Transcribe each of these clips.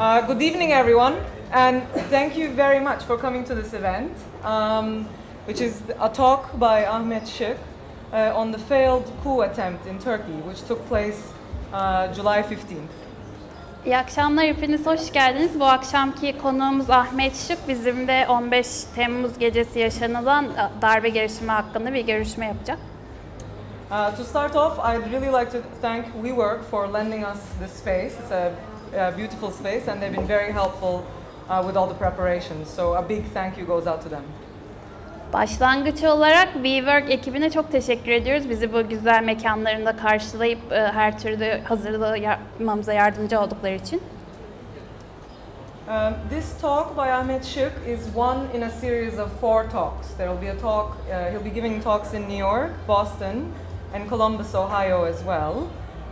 Uh, good evening, everyone, and thank you very much for coming to this event, um, which is a talk by Ahmet Şık uh, on the failed coup attempt in Turkey, which took place uh, July 15th. İyi akşamlar, hepiniz hoş geldiniz. Bu akşamki konuğumuz Ahmet Şık. Bizim de 15 Temmuz gecesi yaşanılan e, darbe girişimi hakkında bir görüşme yapacak. Uh, to start off, I'd really like to thank WeWork for lending us this space. It's a, a beautiful space, and they've been very helpful uh, with all the preparations. So a big thank you goes out to them. Başlangıç olarak WeWork ekibine çok teşekkür ediyoruz. Bizi bu güzel mekanlarında karşılayıp e, her türlü hazırlığı yapmamıza yardımcı oldukları için. Um, this talk by Ahmet Şık is one in a series of four talks. There will be a talk, uh, he'll be giving talks in New York, Boston, and Columbus, Ohio as well.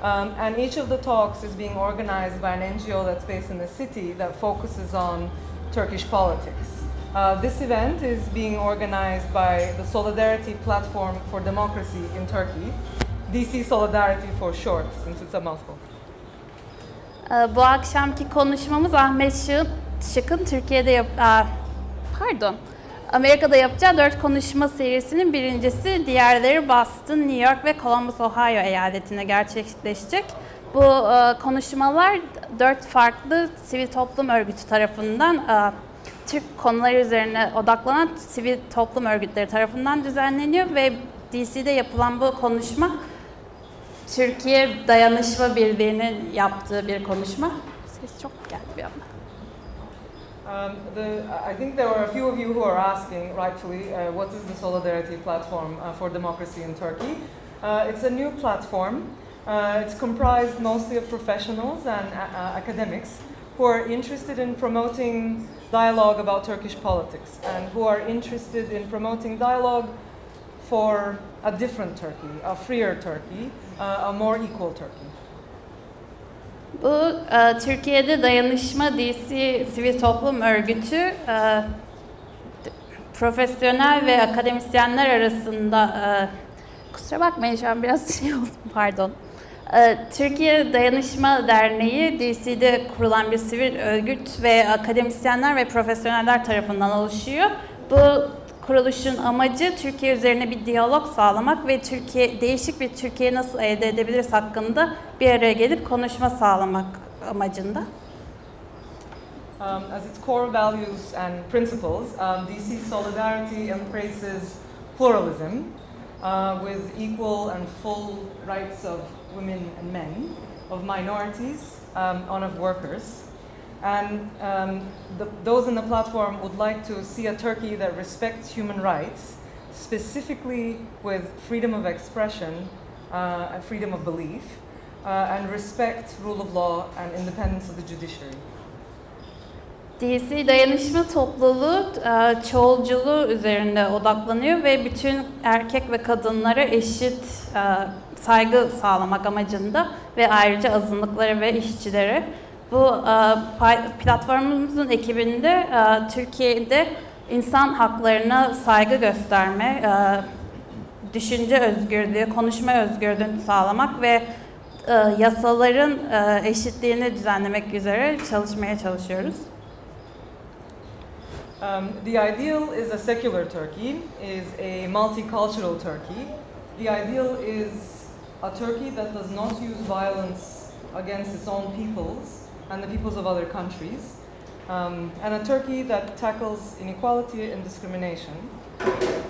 Um, and each of the talks is being organized by an NGO that's based in the city that focuses on Turkish politics. Uh, this event is being organized by the Solidarity Platform for Democracy in Turkey, DC Solidarity for short, since it's a mouthful. Bu akşamki konuşmamız Ahmet Şık'ın, Türkiye'de yap... Pardon. Amerika'da yapacağı dört konuşma serisinin birincisi, diğerleri Boston, New York ve Columbus, Ohio eyaletinde gerçekleşecek. Bu e, konuşmalar dört farklı sivil toplum örgütü tarafından e, Türk konuları üzerine odaklanan sivil toplum örgütleri tarafından düzenleniyor ve DC'de yapılan bu konuşma Türkiye Dayanışma Birliği'nin yaptığı bir konuşma. Ses çok geldi bir anda. Um, the, I think there were a few of you who are asking, rightfully, uh, what is the Solidarity Platform uh, for Democracy in Turkey? Uh, it's a new platform. Uh, it's comprised mostly of professionals and uh, uh, academics who are interested in promoting dialogue about Turkish politics and who are interested in promoting dialogue for a different Turkey, a freer Turkey, a more equal Turkey. Bu e, Türkiye'de Dayanışma DC Sivil Toplum Örgütü e, profesyonel ve akademisyenler arasında e, kusura bakmayın şu an biraz şey oldu pardon. Türkiye Dayanışma Derneği DC'de kurulan bir sivil örgüt ve akademisyenler ve profesyoneller tarafından oluşuyor. Bu kuruluşun amacı Türkiye üzerine bir diyalog sağlamak ve Türkiye değişik bir Türkiye nasıl elde edebiliriz hakkında bir araya gelip konuşma sağlamak amacında. Um, as its core values and principles, um, DC Solidarity embraces pluralism uh, with equal and full rights of women and men, of minorities, um, and of workers. And um, the, those in the platform would like to see a Turkey that respects human rights, specifically with freedom of expression uh, and freedom of belief, uh, and respect rule of law and independence of the judiciary. DC Dayanışma Topluluğu e, çoğulculuğu üzerinde odaklanıyor ve bütün erkek ve kadınlara eşit e, saygı sağlamak amacında ve ayrıca azınlıklara ve işçilere. Bu e, platformumuzun ekibinde e, Türkiye'de insan haklarına saygı gösterme, e, düşünce özgürlüğü, konuşma özgürlüğünü sağlamak ve yasaların eşitliğini düzenlemek üzere çalışmaya çalışıyoruz. Um, the ideal is a secular Turkey, is a multicultural Turkey. The ideal is a Turkey that does not use violence against its own peoples and the peoples of other countries, um, and a Turkey that tackles inequality and discrimination.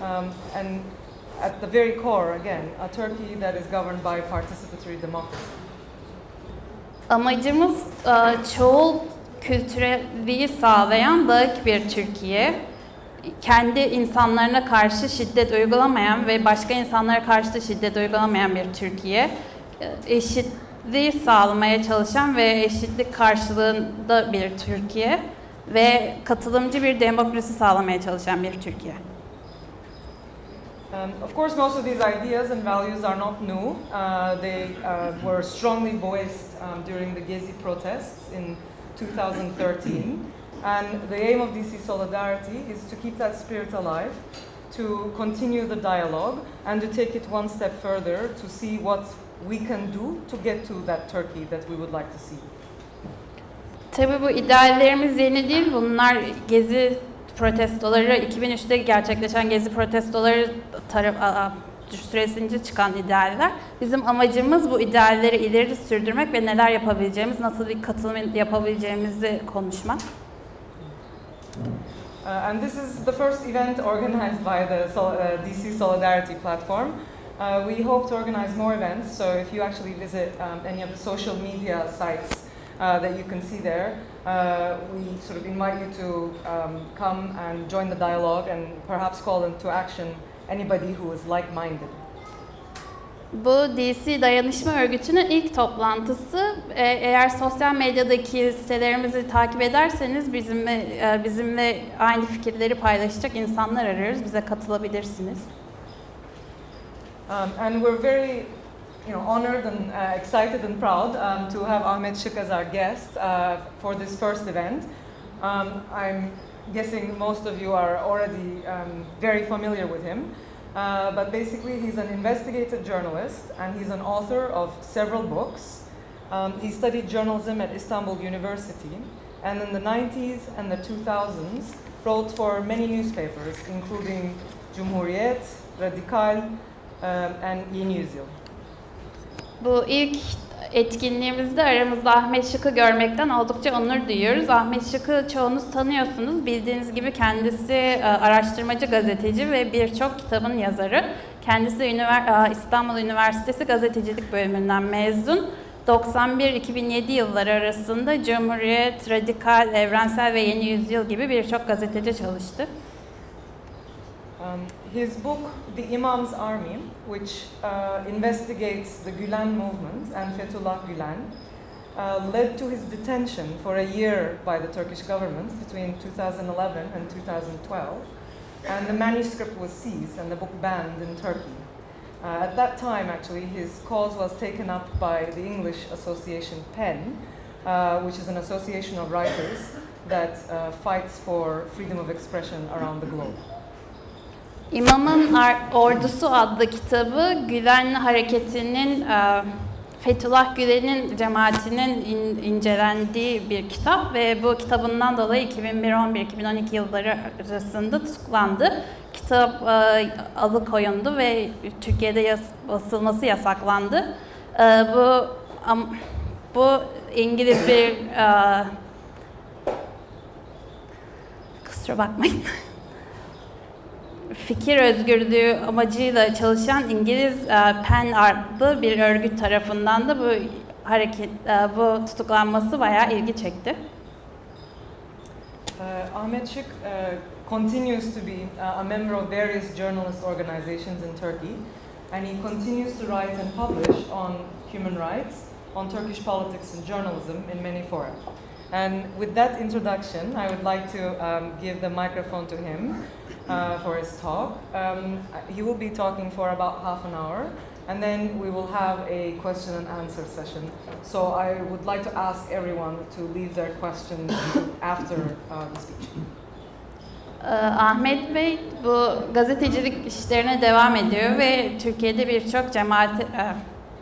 Um, and at the very core, again, a Turkey that is governed by participatory democracy. Amacımız e, çoğul kültürelliği sağlayan dağık bir Türkiye. Kendi insanlarına karşı şiddet uygulamayan ve başka insanlara karşı da şiddet uygulamayan bir Türkiye. E, Eşitliği sağlamaya çalışan ve eşitlik karşılığında bir Türkiye ve katılımcı bir demokrasi sağlamaya çalışan bir Türkiye. Um, of course, most of these ideas and values are not new. Uh, they uh, were strongly voiced um, during the Gezi protests in 2013. And the aim of DC Solidarity is to keep that spirit alive, to continue the dialogue, and to take it one step further to see what we can do to get to that Turkey that we would like to see. Tabii bu ideallerimiz yeni değil. Bunlar gezi protestoları 2003'te gerçekleşen gezi protestoları taraf süresince çıkan idealler. Bizim amacımız bu idealleri ileri sürdürmek ve neler yapabileceğimiz, nasıl bir katılım yapabileceğimizi konuşmak. Uh, and this is the first event organized by the Sol uh, DC Solidarity platform. Uh, we hope to organize more events, so if you actually visit um, any of the social media sites uh, that you can see there, uh, we sort of invite you to um, come and join the dialogue and perhaps call into action anybody who is like-minded. Bu DC Dayanışma Örgütü'nün ilk toplantısı. E, eğer sosyal medyadaki sitelerimizi takip ederseniz bizimle e, bizimle aynı fikirleri paylaşacak insanlar arıyoruz. Bize katılabilirsiniz. Um, and we're very you know, honored and uh, excited and proud um, to have Ahmet Şık as our guest uh, for this first event. Um, I'm guessing most of you are already um, very familiar with him. Uh, but basically, he's an investigative journalist and he's an author of several books. Um, he studied journalism at Istanbul University and in the 90s and the 2000s wrote for many newspapers, including Cumhuriyet, Radikal, and Yeni Yüzyıl. Bu ilk etkinliğimizde aramızda Ahmet Şık'ı görmekten oldukça onur duyuyoruz. Ahmet Şık'ı çoğunuz tanıyorsunuz. Bildiğiniz gibi kendisi araştırmacı gazeteci ve birçok kitabın yazarı. Kendisi İstanbul Üniversitesi Gazetecilik Bölümünden mezun. 91-2007 yılları arasında Cumhuriyet, Radikal, Evrensel ve Yeni Yüzyıl gibi birçok gazetede çalıştı. Um, his book, The Imam's Army, which uh, investigates the Gülen movement and Fethullah Gülen, uh, led to his detention for a year by the Turkish government between 2011 and 2012. And the manuscript was seized and the book banned in Turkey. Uh, at that time, actually, his cause was taken up by the English association PEN, uh, which is an association of writers that uh, fights for freedom of expression around the globe. İmamın Ordusu adlı kitabı Gülen Hareketi'nin e, Fethullah Gülen'in cemaatinin in, incelendiği bir kitap ve bu kitabından dolayı 2011-2012 yılları arasında tutuklandı. Kitap e, alıkoyundu ve Türkiye'de yas, basılması yasaklandı. E, bu bu İngiliz bir kusura bakmayın fikir özgürlüğü amacıyla çalışan İngiliz e, PEN adlı bir örgüt tarafından da bu hareket, e, bu tutuklanması bayağı ilgi çekti. Uh, Ahmet Şık uh, continues to be uh, a member of various journalist organizations in Turkey, and he continues to write and publish on human rights, on Turkish politics and journalism in many fora. And with that introduction, I would like to um, give the microphone to him uh, for his talk. Um, he will be talking for about half an hour, and then we will have a question and answer session. So I would like to ask everyone to leave their questions after uh, the speech. Uh, Ahmet Bey bu gazetecilik işlerine devam ediyor ve Türkiye'de birçok cemaat, uh,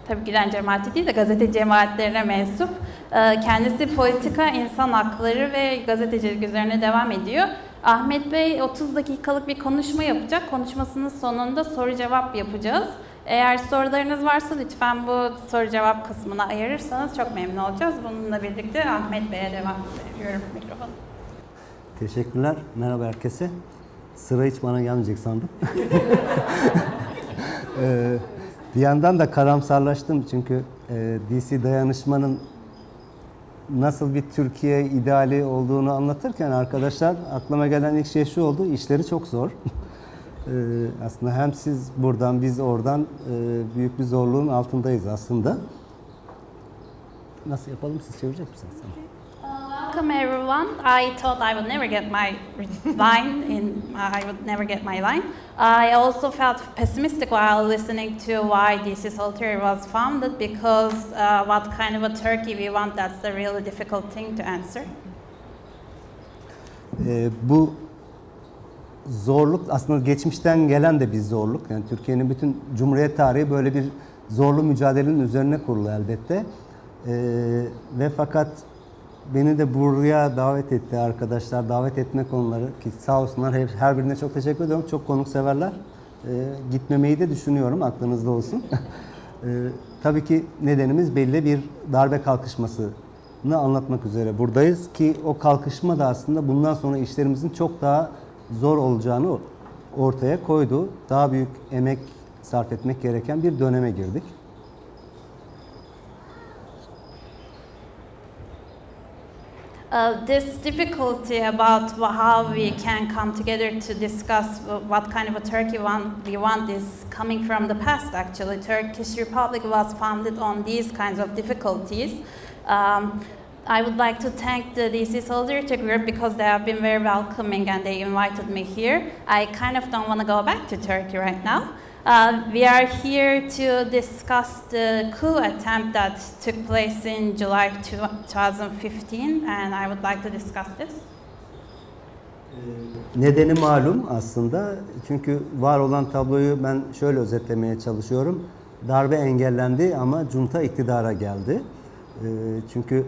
tabii Gülen cemaati değil de gazete cemaatlerine mensup. Uh, kendisi politika, insan hakları ve gazetecilik üzerine devam ediyor. Ahmet Bey 30 dakikalık bir konuşma yapacak. Konuşmasının sonunda soru cevap yapacağız. Eğer sorularınız varsa lütfen bu soru cevap kısmına ayırırsanız çok memnun olacağız. Bununla birlikte Ahmet Bey'e devam ediyorum mikrofonu. Teşekkürler. Merhaba herkese. Sıra hiç bana gelmeyecek sandım. ee, bir yandan da karamsarlaştım çünkü e, DC dayanışmanın nasıl bir Türkiye ideali olduğunu anlatırken arkadaşlar aklıma gelen ilk şey şu oldu. İşleri çok zor. ee, aslında hem siz buradan biz oradan e, büyük bir zorluğun altındayız aslında. Nasıl yapalım siz çevirecek misiniz? Welcome everyone. I thought I would never get my line in I would never get my line. I also felt pessimistic while listening to why DC Solitary was founded because uh, what kind of a Turkey we want that's a really difficult thing to answer. Ee, bu zorluk aslında geçmişten gelen de bir zorluk. Yani Türkiye'nin bütün Cumhuriyet tarihi böyle bir zorlu mücadelenin üzerine kurulu elbette. Ee, ve fakat beni de buraya davet etti arkadaşlar. Davet etme konuları ki sağ olsunlar hep, her birine çok teşekkür ediyorum. Çok konukseverler. Ee, gitmemeyi de düşünüyorum aklınızda olsun. ee, tabii ki nedenimiz belli bir darbe kalkışmasını anlatmak üzere buradayız ki o kalkışma da aslında bundan sonra işlerimizin çok daha zor olacağını ortaya koydu. Daha büyük emek sarf etmek gereken bir döneme girdik. Uh, this difficulty about how we can come together to discuss what kind of a Turkey we want is coming from the past. Actually, Turkish Republic was founded on these kinds of difficulties. Um, I would like to thank the DC Solidarity Group because they have been very welcoming and they invited me here. I kind of don't want to go back to Turkey right now. Uh, we are here to discuss the coup attempt that took place in July 2015, and I would like to discuss this. Nedeni malum aslında. Çünkü var olan tabloyu ben şöyle özetlemeye çalışıyorum. Darbe engellendi ama junta iktidara geldi. Ee, Çünkü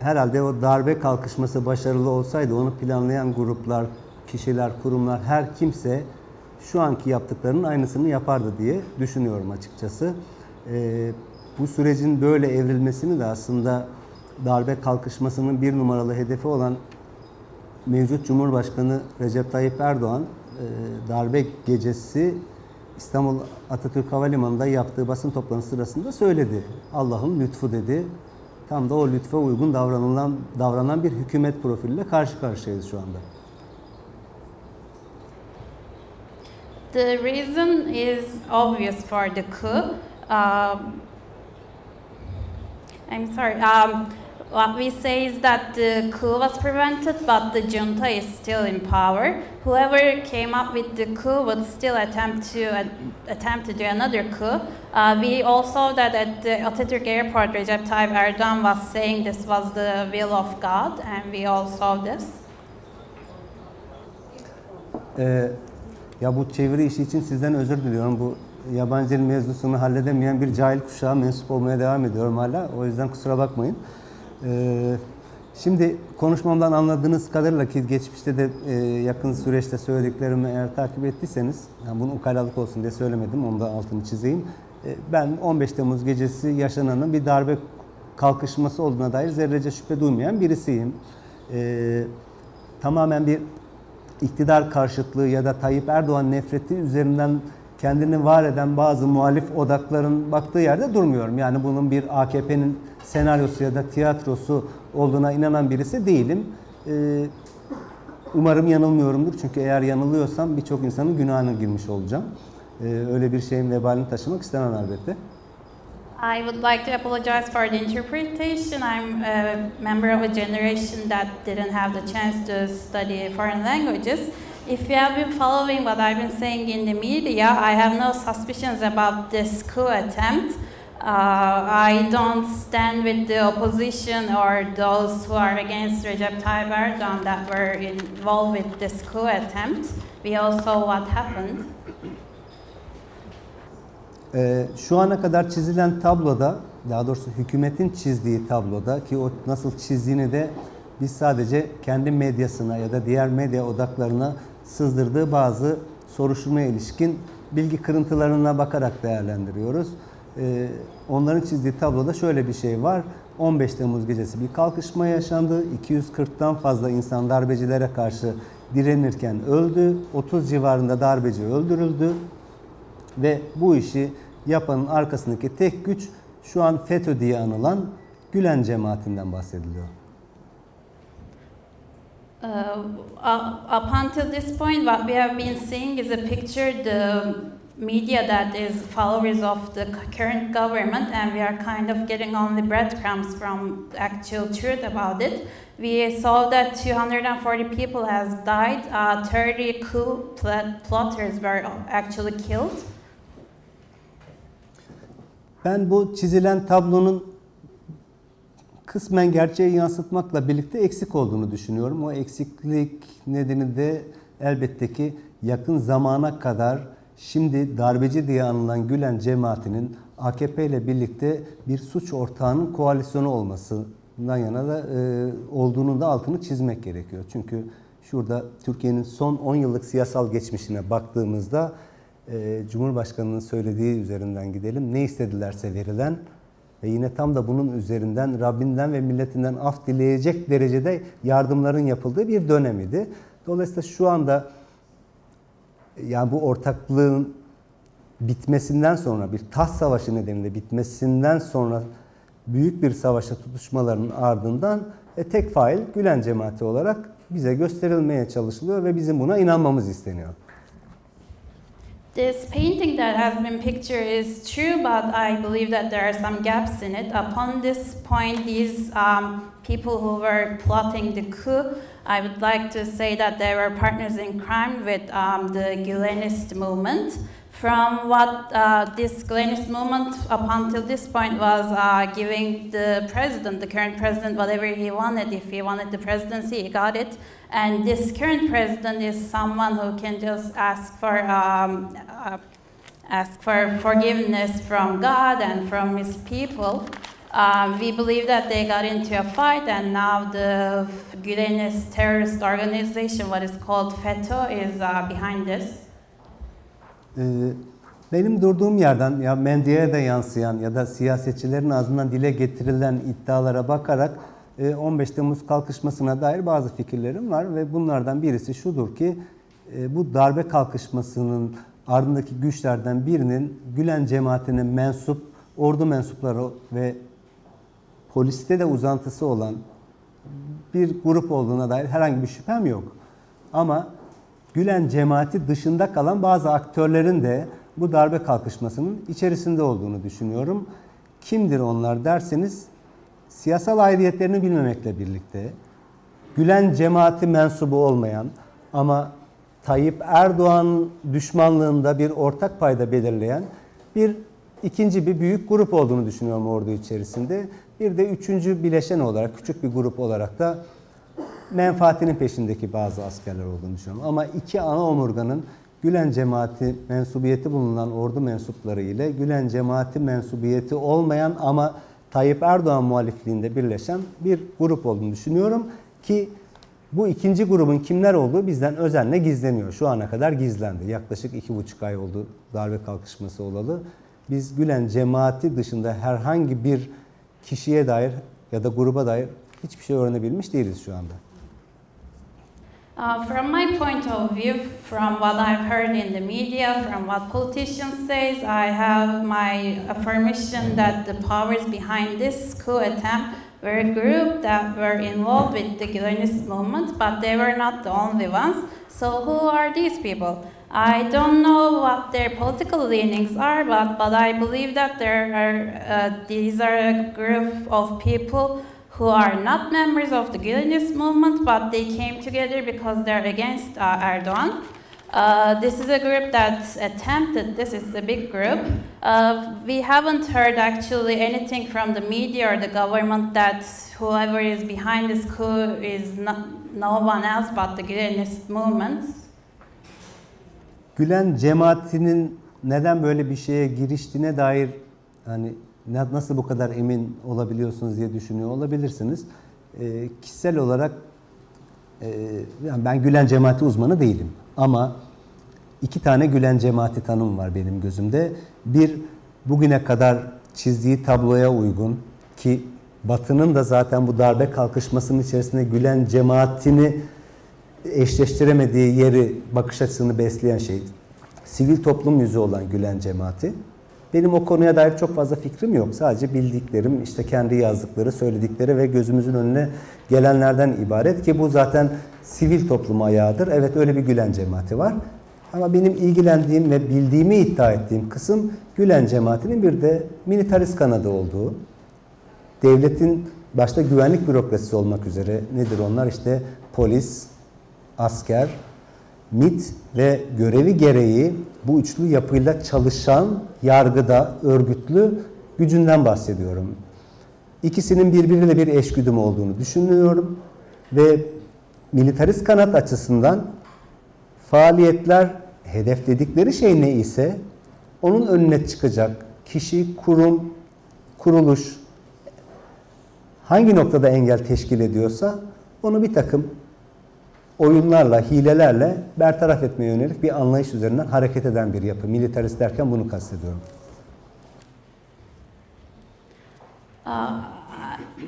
herhalde o darbe kalkışması başarılı olsaydı onu planlayan gruplar, kişiler, kurumlar, her kimse şu anki yaptıklarının aynısını yapardı diye düşünüyorum açıkçası. Ee, Bu sürecin böyle evrilmesini de aslında darbe kalkışmasının bir numaralı hedefi olan mevcut Cumhurbaşkanı Recep Tayyip Erdoğan e, darbe gecesi İstanbul Atatürk Havalimanı'nda yaptığı basın toplantısı sırasında söyledi. Allah'ın lütfu dedi. Tam da o lütfe uygun davranılan davranan bir hükümet profiliyle karşı karşıyayız şu anda. The reason is obvious for the coup. Um, I'm sorry. Um, what we say is that the coup was prevented, but the junta is still in power. Whoever came up with the coup would still attempt to uh, attempt to do another coup. Uh, we all saw that at the Atatürk airport, Recep Tayyip Erdogan was saying this was the will of God, and we all saw this. Ee, ya bu çeviri işi için sizden özür diliyorum. Bu yabancı dil mevzusunu halledemeyen bir cahil kuşağa mensup olmaya devam ediyorum hala. O yüzden kusura bakmayın. Ee, şimdi konuşmamdan anladığınız kadarıyla ki geçmişte de e, yakın süreçte söylediklerimi eğer takip ettiyseniz, yani bunu ukalalık olsun diye söylemedim, onu da altını çizeyim. Ee, ben 15 Temmuz gecesi yaşananın bir darbe kalkışması olduğuna dair zerrece şüphe duymayan birisiyim. Ee, tamamen bir iktidar karşıtlığı ya da Tayyip Erdoğan nefreti üzerinden kendini var eden bazı muhalif odakların baktığı yerde durmuyorum. Yani bunun bir AKP'nin senaryosu ya da tiyatrosu olduğuna inanan birisi değilim. Ee, umarım yanılmıyorumdur çünkü eğer yanılıyorsam birçok insanın günahına girmiş olacağım. Ee, öyle bir şeyin vebalini taşımak istemem elbette. I would like to apologize for the interpretation. I'm a member of a generation that didn't have the chance to study foreign languages. If you have been following what I've been saying in the media, I have no suspicions about this coup attempt. Uh, I don't stand with the opposition or those who are against Recep Tayyip Erdogan that were involved with this coup attempt. We all saw what happened. Ee, şu ana kadar çizilen tabloda, daha doğrusu hükümetin çizdiği tabloda ki o nasıl çizdiğini de biz sadece kendi medyasına ya da diğer medya odaklarına sızdırdığı bazı soruşturmaya ilişkin bilgi kırıntılarına bakarak değerlendiriyoruz. Ee, onların çizdiği tabloda şöyle bir şey var. 15 Temmuz gecesi bir kalkışma yaşandı. 240'tan fazla insan darbecilere karşı direnirken öldü. 30 civarında darbeci öldürüldü. Ve bu işi yapanın arkasındaki tek güç şu an FETÖ diye anılan Gülen cemaatinden bahsediliyor. Uh, up until this point, what we have been seeing is a picture the media that is followers of the current government, and we are kind of getting only breadcrumbs from actual truth about it. We saw that 240 people has died. Uh, 30 coup pl- plotters were actually killed. Ben bu çizilen tablonun kısmen gerçeği yansıtmakla birlikte eksik olduğunu düşünüyorum. O eksiklik nedeni de elbette ki yakın zamana kadar şimdi darbeci diye anılan Gülen cemaatinin AKP ile birlikte bir suç ortağının koalisyonu olması yana da e, olduğunun da altını çizmek gerekiyor. Çünkü şurada Türkiye'nin son 10 yıllık siyasal geçmişine baktığımızda e, Cumhurbaşkanı'nın söylediği üzerinden gidelim. Ne istedilerse verilen ve yine tam da bunun üzerinden Rabbinden ve milletinden af dileyecek derecede yardımların yapıldığı bir dönem idi. Dolayısıyla şu anda yani bu ortaklığın bitmesinden sonra bir taht savaşı nedeniyle bitmesinden sonra büyük bir savaşa tutuşmaların ardından e, tek fail Gülen cemaati olarak bize gösterilmeye çalışılıyor ve bizim buna inanmamız isteniyor. This painting that has been pictured is true, but I believe that there are some gaps in it. Upon this point, these um, people who were plotting the coup, I would like to say that they were partners in crime with um, the Gülenist movement. From what uh, this Gülenist movement up until this point was uh, giving the president, the current president, whatever he wanted. If he wanted the presidency, he got it. And this current president is someone who can just ask for um, uh, ask for forgiveness from God and from His people. Um, we believe that they got into a fight, and now the Gülenist terrorist organization, what is called FETÖ, is uh, behind this. Ee, benim durduğum yerden ya medyaya da yansıyan ya da siyasetçilerin ağzından dile getirilen iddialara bakarak 15 e, Temmuz kalkışmasına dair bazı fikirlerim var ve bunlardan birisi şudur ki e, bu darbe kalkışmasının ardındaki güçlerden birinin Gülen cemaatine mensup ordu mensupları ve poliste de uzantısı olan bir grup olduğuna dair herhangi bir şüphem yok. Ama Gülen cemaati dışında kalan bazı aktörlerin de bu darbe kalkışmasının içerisinde olduğunu düşünüyorum. Kimdir onlar derseniz siyasal aidiyetlerini bilmemekle birlikte Gülen cemaati mensubu olmayan ama Tayyip Erdoğan düşmanlığında bir ortak payda belirleyen bir ikinci bir büyük grup olduğunu düşünüyorum ordu içerisinde. Bir de üçüncü bileşen olarak küçük bir grup olarak da menfaatinin peşindeki bazı askerler olduğunu düşünüyorum. Ama iki ana omurganın Gülen cemaati mensubiyeti bulunan ordu mensupları ile Gülen cemaati mensubiyeti olmayan ama Tayyip Erdoğan muhalifliğinde birleşen bir grup olduğunu düşünüyorum ki bu ikinci grubun kimler olduğu bizden özenle gizleniyor. Şu ana kadar gizlendi. Yaklaşık iki buçuk ay oldu darbe kalkışması olalı. Biz Gülen cemaati dışında herhangi bir kişiye dair ya da gruba dair hiçbir şey öğrenebilmiş değiliz şu anda. Uh, from my point of view, from what I've heard in the media, from what politicians say, I have my affirmation that the powers behind this coup attempt were a group that were involved with the Gülenist movement, but they were not the only ones. So who are these people? I don't know what their political leanings are, but, but I believe that there are, uh, these are a group of people who are not members of the Gülenist movement, but they came together because they're against uh, Erdogan. Uh, this is a group that attempted, this is a big group. Uh, we haven't heard actually anything from the media or the government that whoever is behind this coup is not, no one else but the Gülenist movements. Gülen cemaatinin neden böyle bir şeye giriştiğine dair hani nasıl bu kadar emin olabiliyorsunuz diye düşünüyor olabilirsiniz. E, kişisel olarak e, yani ben Gülen cemaati uzmanı değilim ama iki tane Gülen cemaati tanım var benim gözümde. Bir bugüne kadar çizdiği tabloya uygun ki Batı'nın da zaten bu darbe kalkışmasının içerisinde Gülen cemaatini eşleştiremediği yeri, bakış açısını besleyen şey sivil toplum yüzü olan Gülen cemaati. Benim o konuya dair çok fazla fikrim yok. Sadece bildiklerim, işte kendi yazdıkları, söyledikleri ve gözümüzün önüne gelenlerden ibaret ki bu zaten sivil toplum ayağıdır. Evet öyle bir Gülen cemaati var. Ama benim ilgilendiğim ve bildiğimi iddia ettiğim kısım Gülen cemaatinin bir de militarist kanadı olduğu. Devletin başta güvenlik bürokrasisi olmak üzere nedir onlar? İşte polis, asker, MIT ve görevi gereği bu üçlü yapıyla çalışan yargıda örgütlü gücünden bahsediyorum. İkisinin birbiriyle bir eşgüdüm olduğunu düşünüyorum ve militarist kanat açısından faaliyetler hedefledikleri şey ne ise onun önüne çıkacak kişi, kurum, kuruluş hangi noktada engel teşkil ediyorsa onu bir takım oyunlarla, hilelerle bertaraf etmeye yönelik bir anlayış üzerinden hareket eden bir yapı. Militarist derken bunu kastediyorum. Uh,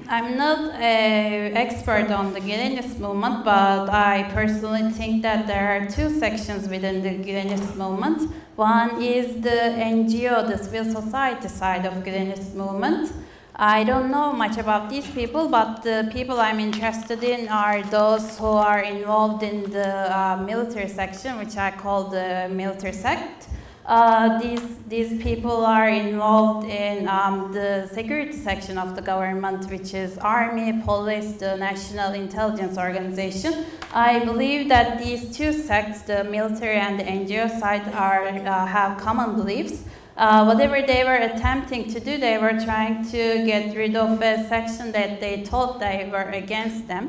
I'm not an expert on the Gülenist movement, but I personally think that there are two sections within the Gülenist movement. One is the NGO, the civil society side of Gülenist movement. I don't know much about these people, but the people I'm interested in are those who are involved in the uh, military section, which I call the military sect. Uh, these, these people are involved in um, the security section of the government, which is Army, Police, the National Intelligence Organization. I believe that these two sects, the military and the NGO side, are, uh, have common beliefs. Uh, whatever they were attempting to do, they were trying to get rid of a section that they thought they were against them.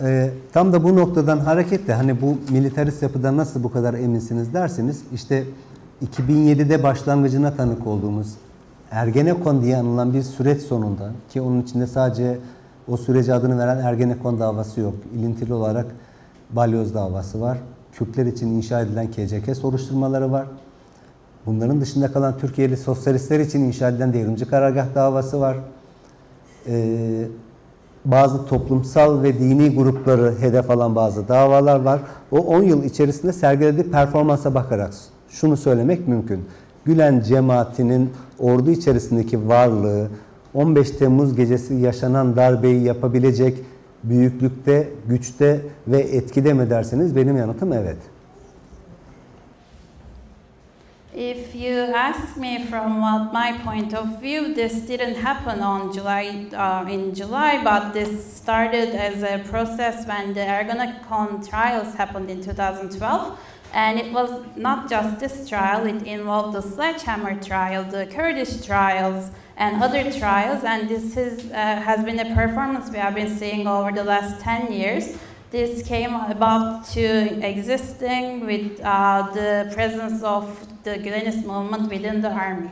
Ee, tam da bu noktadan hareketle hani bu militarist yapıdan nasıl bu kadar eminsiniz derseniz işte 2007'de başlangıcına tanık olduğumuz Ergenekon diye anılan bir süreç sonunda ki onun içinde sadece o sürece adını veren Ergenekon davası yok. İlintili olarak Balyoz davası var. Kürtler için inşa edilen KCK soruşturmaları var. Bunların dışında kalan Türkiye'li sosyalistler için inşa edilen devrimci karargah davası var. Ee, bazı toplumsal ve dini grupları hedef alan bazı davalar var. O 10 yıl içerisinde sergilediği performansa bakarak şunu söylemek mümkün. Gülen cemaatinin ordu içerisindeki varlığı 15 Temmuz gecesi yaşanan darbeyi yapabilecek büyüklükte, güçte ve etkide mi derseniz benim yanıtım evet. If you ask me from what my point of view, this didn't happen on July uh, in July, but this started as a process when the Ergonokon trials happened in 2012. And it was not just this trial, it involved the sledgehammer trial, the Kurdish trials, and other trials. And this is, uh, has been a performance we have been seeing over the last 10 years. This came about to existing with uh, the presence of the Gülenist movement within the army.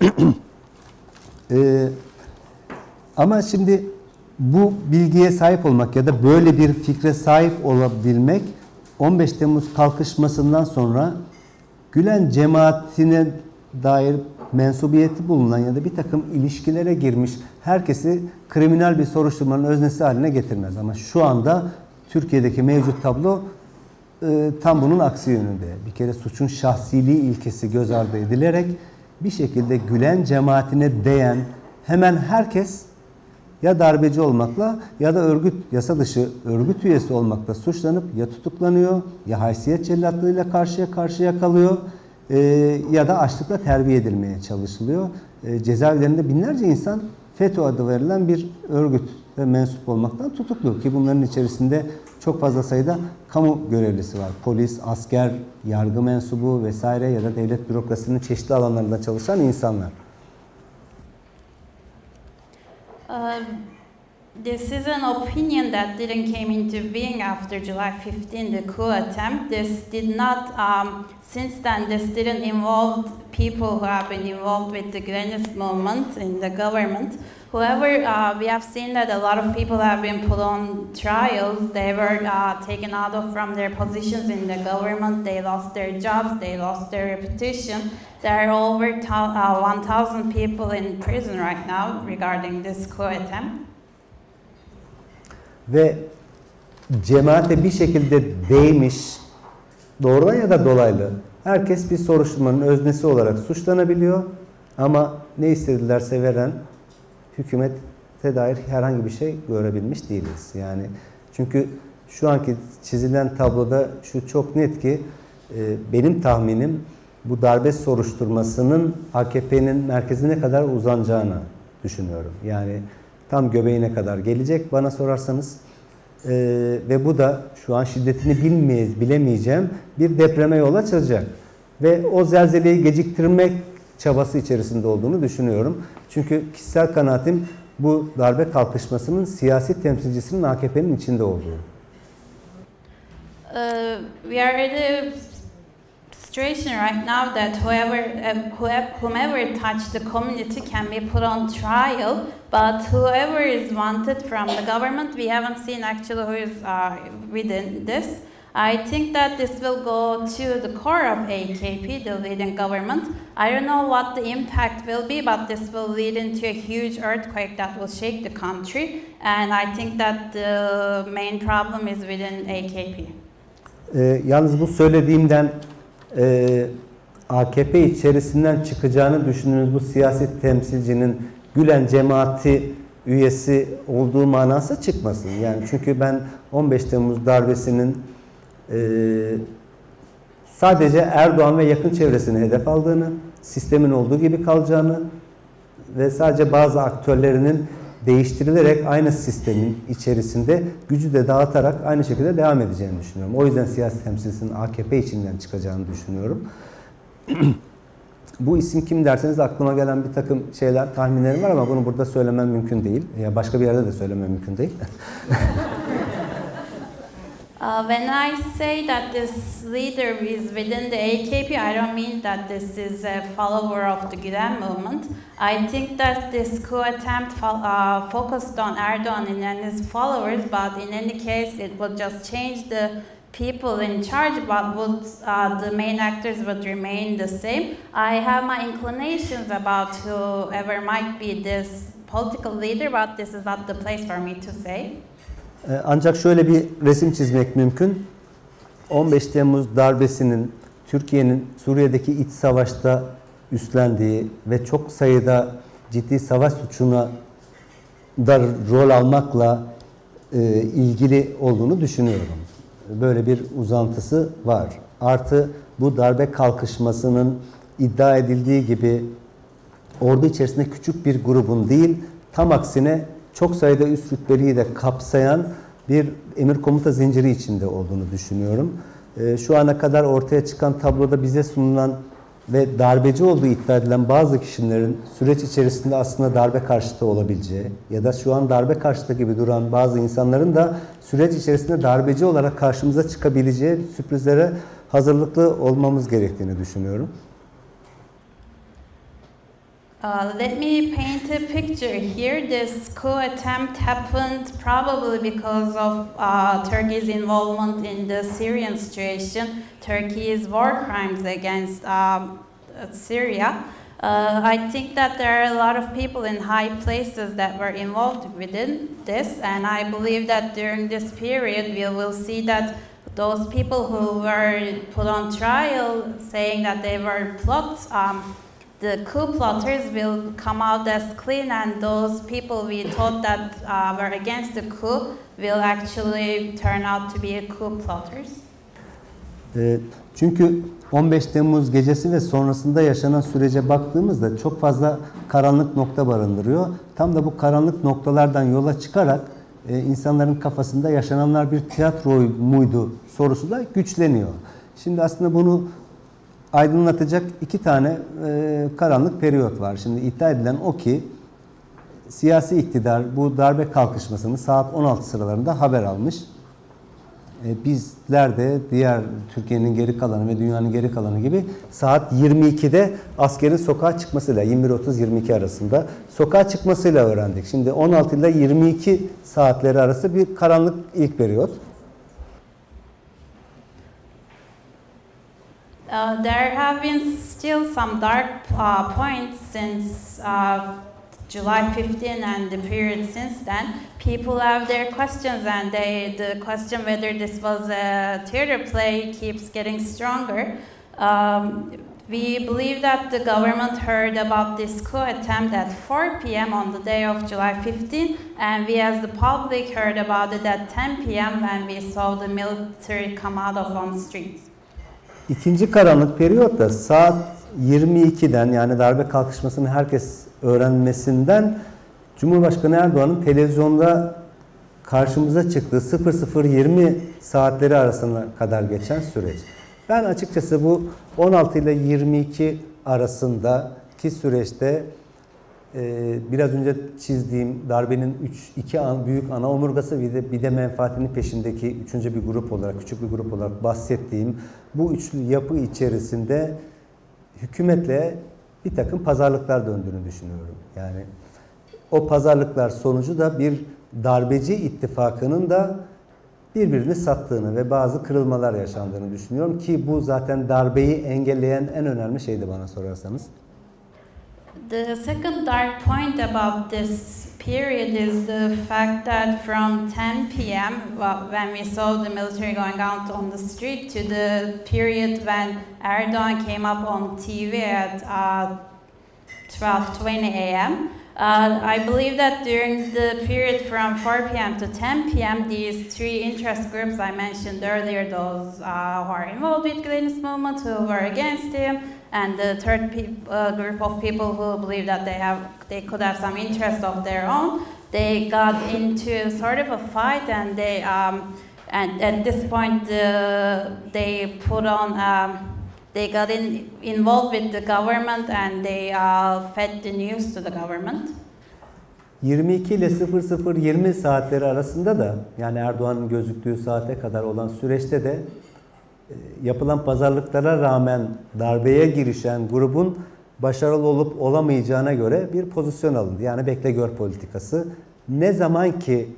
Ee, ama şimdi bu bilgiye sahip olmak ya da böyle bir fikre sahip olabilmek 15 Temmuz kalkışmasından sonra Gülen cemaatine dair mensubiyeti bulunan ya da bir takım ilişkilere girmiş herkesi kriminal bir soruşturmanın öznesi haline getirmez. Ama şu anda Türkiye'deki mevcut tablo e, tam bunun aksi yönünde. Bir kere suçun şahsiliği ilkesi göz ardı edilerek bir şekilde Gülen cemaatine değen hemen herkes ya darbeci olmakla ya da örgüt yasa dışı örgüt üyesi olmakla suçlanıp ya tutuklanıyor ya haysiyet cellatlığıyla karşıya karşıya kalıyor e, ya da açlıkla terbiye edilmeye çalışılıyor. E, cezaevlerinde binlerce insan FETÖ adı verilen bir örgüt mensup olmaktan tutuklu ki bunların içerisinde çok fazla sayıda kamu görevlisi var. Polis, asker, yargı mensubu vesaire ya da devlet bürokrasinin çeşitli alanlarında çalışan insanlar. This is an opinion that didn't came into being after July 15, the coup attempt. This did not, um, since then, this didn't involve people who have been involved with the Grenist movement in the government. However, uh, we have seen that a lot of people have been put on trials. They were uh, taken out of from their positions in the government. They lost their jobs. They lost their reputation. There are over uh, 1,000 people in prison right now regarding this coup attempt. Ve cemaate bir şekilde değmiş, doğrudan ya da dolaylı herkes bir soruşturmanın öznesi olarak suçlanabiliyor. Ama ne istedilerse veren hükümete dair herhangi bir şey görebilmiş değiliz. Yani çünkü şu anki çizilen tabloda şu çok net ki e, benim tahminim bu darbe soruşturmasının AKP'nin merkezine kadar uzanacağını düşünüyorum. Yani tam göbeğine kadar gelecek bana sorarsanız. E, ve bu da şu an şiddetini bilmeye, bilemeyeceğim bir depreme yol açacak. Ve o zelzeleyi geciktirmek çabası içerisinde olduğunu düşünüyorum. Çünkü kişisel kanaatim bu darbe kalkışmasının siyasi temsilcisinin AKP'nin içinde olduğu. Uh, we are at a situation right now that whoever, uh, whomever touched the community can be put on trial, but whoever is wanted from the government, we haven't seen actually who is uh, within this. I think that this will go to the core of AKP, the leading government. I don't know what the impact will be, but this will lead into a huge earthquake that will shake the country. And I think that the main problem is within AKP. E, yalnız bu söylediğimden e, AKP içerisinden çıkacağını düşündüğünüz bu siyasi temsilcinin Gülen cemaati üyesi olduğu manası çıkmasın. Yani çünkü ben 15 Temmuz darbesinin e, sadece Erdoğan ve yakın çevresini hedef aldığını, sistemin olduğu gibi kalacağını ve sadece bazı aktörlerinin değiştirilerek aynı sistemin içerisinde gücü de dağıtarak aynı şekilde devam edeceğini düşünüyorum. O yüzden siyasi temsilcisinin AKP içinden çıkacağını düşünüyorum. Bu isim kim derseniz aklıma gelen bir takım şeyler, tahminlerim var ama bunu burada söylemem mümkün değil. Ya başka bir yerde de söylemem mümkün değil. Uh, when I say that this leader is within the AKP, I don't mean that this is a follower of the Gülen movement. I think that this coup attempt fo- uh, focused on Erdogan and his followers, but in any case, it will just change the people in charge, but would uh, the main actors would remain the same. I have my inclinations about whoever might be this political leader, but this is not the place for me to say. Ee, Ancak şöyle bir resim çizmek mümkün. 15 Temmuz darbesinin Türkiye'nin Suriye'deki iç savaşta üstlendiği ve çok sayıda ciddi savaş suçuna da rol almakla e, ilgili olduğunu düşünüyorum. Böyle bir uzantısı var. Artı bu darbe kalkışmasının iddia edildiği gibi ordu içerisinde küçük bir grubun değil, tam aksine çok sayıda üst rütbeliyi de kapsayan bir emir komuta zinciri içinde olduğunu düşünüyorum. Ee, Şu ana kadar ortaya çıkan tabloda bize sunulan ve darbeci olduğu iddia edilen bazı kişilerin süreç içerisinde aslında darbe karşıtı olabileceği ya da şu an darbe karşıtı gibi duran bazı insanların da süreç içerisinde darbeci olarak karşımıza çıkabileceği sürprizlere hazırlıklı olmamız gerektiğini düşünüyorum. Uh, let me paint a picture here. This coup attempt happened probably because of uh, Turkey's involvement in the Syrian situation, Turkey's war crimes against um, Syria. Uh, I think that there are a lot of people in high places that were involved within this, and I believe that during this period we will see that those people who were put on trial saying that they were plots. Um, the coup plotters will come out as clean, and those people we thought that uh, were against the coup will actually turn out to be coup plotters. Ee, Çünkü 15 Temmuz gecesi ve sonrasında yaşanan sürece baktığımızda çok fazla karanlık nokta barındırıyor. Tam da bu karanlık noktalardan yola çıkarak e, insanların kafasında yaşananlar bir tiyatro muydu sorusu da güçleniyor. Şimdi aslında bunu aydınlatacak iki tane e, karanlık periyot var. Şimdi iddia edilen o ki siyasi iktidar bu darbe kalkışmasını saat 16 sıralarında haber almış. E, bizler de diğer Türkiye'nin geri kalanı ve dünyanın geri kalanı gibi saat 22'de askerin sokağa çıkmasıyla 21.30-22 arasında sokağa çıkmasıyla öğrendik. Şimdi 16 ile 22 saatleri arası bir karanlık ilk periyot. Uh, there have been still some dark uh, points since uh, July 15 and the period since then. People have their questions, and they, the question whether this was a theater play keeps getting stronger. Um, we believe that the government heard about this coup attempt at 4 p.m. on the day of July 15, and we as the public heard about it at 10 p.m. when we saw the military come out of on streets. İkinci karanlık periyot da saat 22'den yani darbe kalkışmasını herkes öğrenmesinden Cumhurbaşkanı Erdoğan'ın televizyonda karşımıza çıktığı 00.20 saatleri arasına kadar geçen süreç. Ben açıkçası bu 16 ile 22 arasındaki süreçte e, biraz önce çizdiğim darbenin üç, iki an, büyük ana omurgası bir de, bir de menfaatinin peşindeki üçüncü bir grup olarak, küçük bir grup olarak bahsettiğim bu üçlü yapı içerisinde hükümetle bir takım pazarlıklar döndüğünü düşünüyorum. Yani o pazarlıklar sonucu da bir darbeci ittifakının da birbirini sattığını ve bazı kırılmalar yaşandığını düşünüyorum ki bu zaten darbeyi engelleyen en önemli şeydi bana sorarsanız. The second dark point about this period is the fact that from 10 p.m., when we saw the military going out on the street, to the period when Erdogan came up on TV at uh, 12:20 a.m. Uh, I believe that during the period from 4 p.m. to 10 p.m., these three interest groups I mentioned earlier, those uh, who are involved with Glenis movement, who were against him, and the third uh, group of people who believe that they have they could have some interest of their own, they got into sort of a fight, and they um, and at this point they put on. Um, they got in, involved with the government and they uh, fed the news to the government. 22 ile 00.20 saatleri arasında da yani Erdoğan'ın gözüktüğü saate kadar olan süreçte de yapılan pazarlıklara rağmen darbeye girişen grubun başarılı olup olamayacağına göre bir pozisyon alındı. Yani bekle gör politikası. Ne zaman ki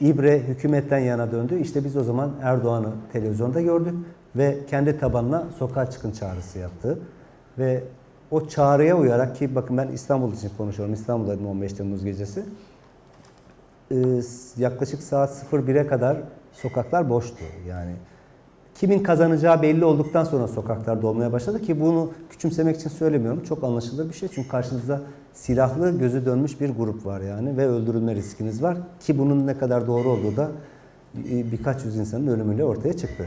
İbre hükümetten yana döndü, işte biz o zaman Erdoğan'ı televizyonda gördük ve kendi tabanına sokağa çıkın çağrısı yaptı. Ve o çağrıya uyarak ki bakın ben İstanbul için konuşuyorum. İstanbul'daydım 15 Temmuz gecesi. Ee, yaklaşık saat 01'e kadar sokaklar boştu. Yani kimin kazanacağı belli olduktan sonra sokaklar dolmaya başladı ki bunu küçümsemek için söylemiyorum. Çok anlaşılır bir şey. Çünkü karşınızda silahlı gözü dönmüş bir grup var yani ve öldürülme riskiniz var ki bunun ne kadar doğru olduğu da birkaç yüz insanın ölümüyle ortaya çıktı.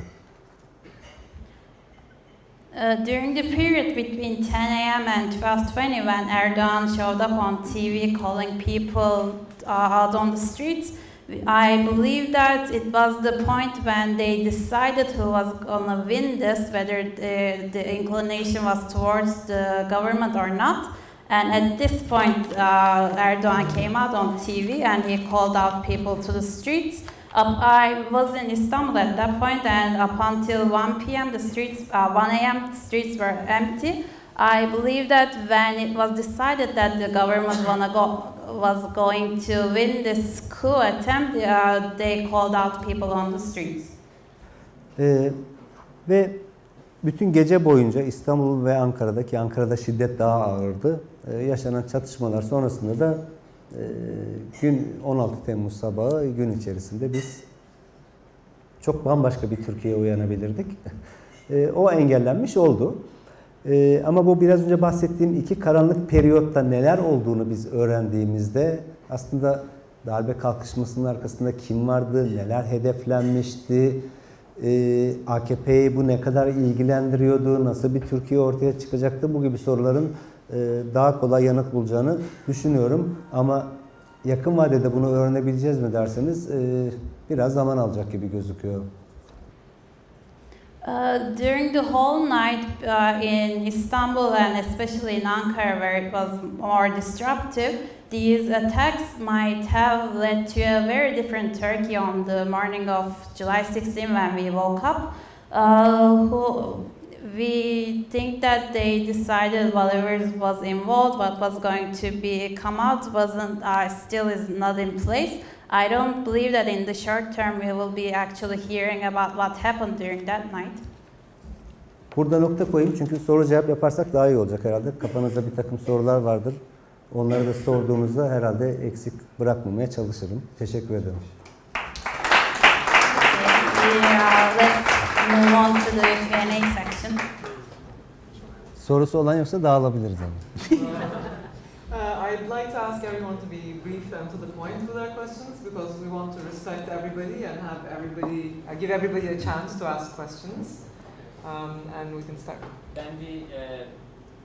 Uh, during the period between 10 a.m. and 12:20, when Erdogan showed up on TV calling people uh, out on the streets, I believe that it was the point when they decided who was gonna win this, whether the, the inclination was towards the government or not. And at this point, uh, Erdogan came out on TV and he called out people to the streets. Um, I was in Istanbul at that point, and up until 1 p.m., the streets, uh, 1 a.m., the streets were empty. I believe that when it was decided that the government go, was going to win this coup attempt, uh, they called out people on the streets. Ee, ve bütün gece boyunca İstanbul ve Ankara'daki Ankara'da şiddet daha ağırdı. Ee, yaşanan çatışmalar sonrasında da ee, gün 16 Temmuz sabahı gün içerisinde biz çok bambaşka bir Türkiye'ye uyanabilirdik. Ee, o engellenmiş oldu. Ee, ama bu biraz önce bahsettiğim iki karanlık periyotta neler olduğunu biz öğrendiğimizde aslında darbe kalkışmasının arkasında kim vardı, neler hedeflenmişti, AKP'yi bu ne kadar ilgilendiriyordu, nasıl bir Türkiye ortaya çıkacaktı bu gibi soruların e, daha kolay yanıt bulacağını düşünüyorum. Ama yakın vadede bunu öğrenebileceğiz mi derseniz e, biraz zaman alacak gibi gözüküyor. Uh, during the whole night uh, in Istanbul and especially in Ankara, where it was more disruptive, these attacks might have led to a very different Turkey on the morning of July 16 when we woke up. Uh, who, we think that they decided whatever was involved, what was going to be come out, wasn't uh, still is not in place. I don't believe that in the short term we will be actually hearing about what happened during that night. Burada nokta koyayım çünkü soru cevap yaparsak daha iyi olacak herhalde. Kafanızda bir takım sorular vardır. Onları da sorduğumuzda herhalde eksik bırakmamaya çalışırım. Teşekkür ederim. Yeah, let's move on to the Q&A section. Sorusu olan yoksa dağılabiliriz ama. Uh, I'd like to ask everyone to be brief and to the point with their questions because we want to respect everybody and have everybody, uh, give everybody a chance to ask questions. Um, and we can start. Ben bir e,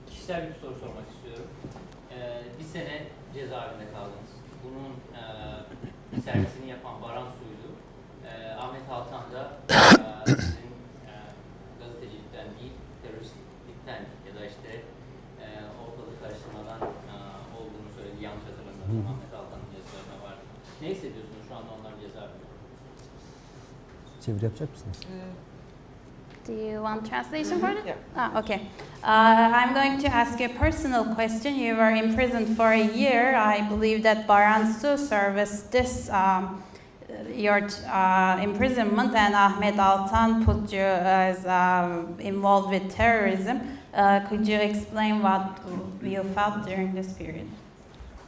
kişisel bir soru sormak istiyorum. E, bir sene cezaevinde kaldınız. Bunun e, servisini yapan Baran Suydu. E, Ahmet Altan da e, Çeviri yapacak mısınız? Do you want translation for it? Yeah. Ah, okay. Uh, I'm going to ask you a personal question. You were imprisoned for a year. I believe that Baransu serviced this um, your uh, imprisonment, and Ahmed Altan put you as um, involved with terrorism. Uh, could you explain what you felt during this period?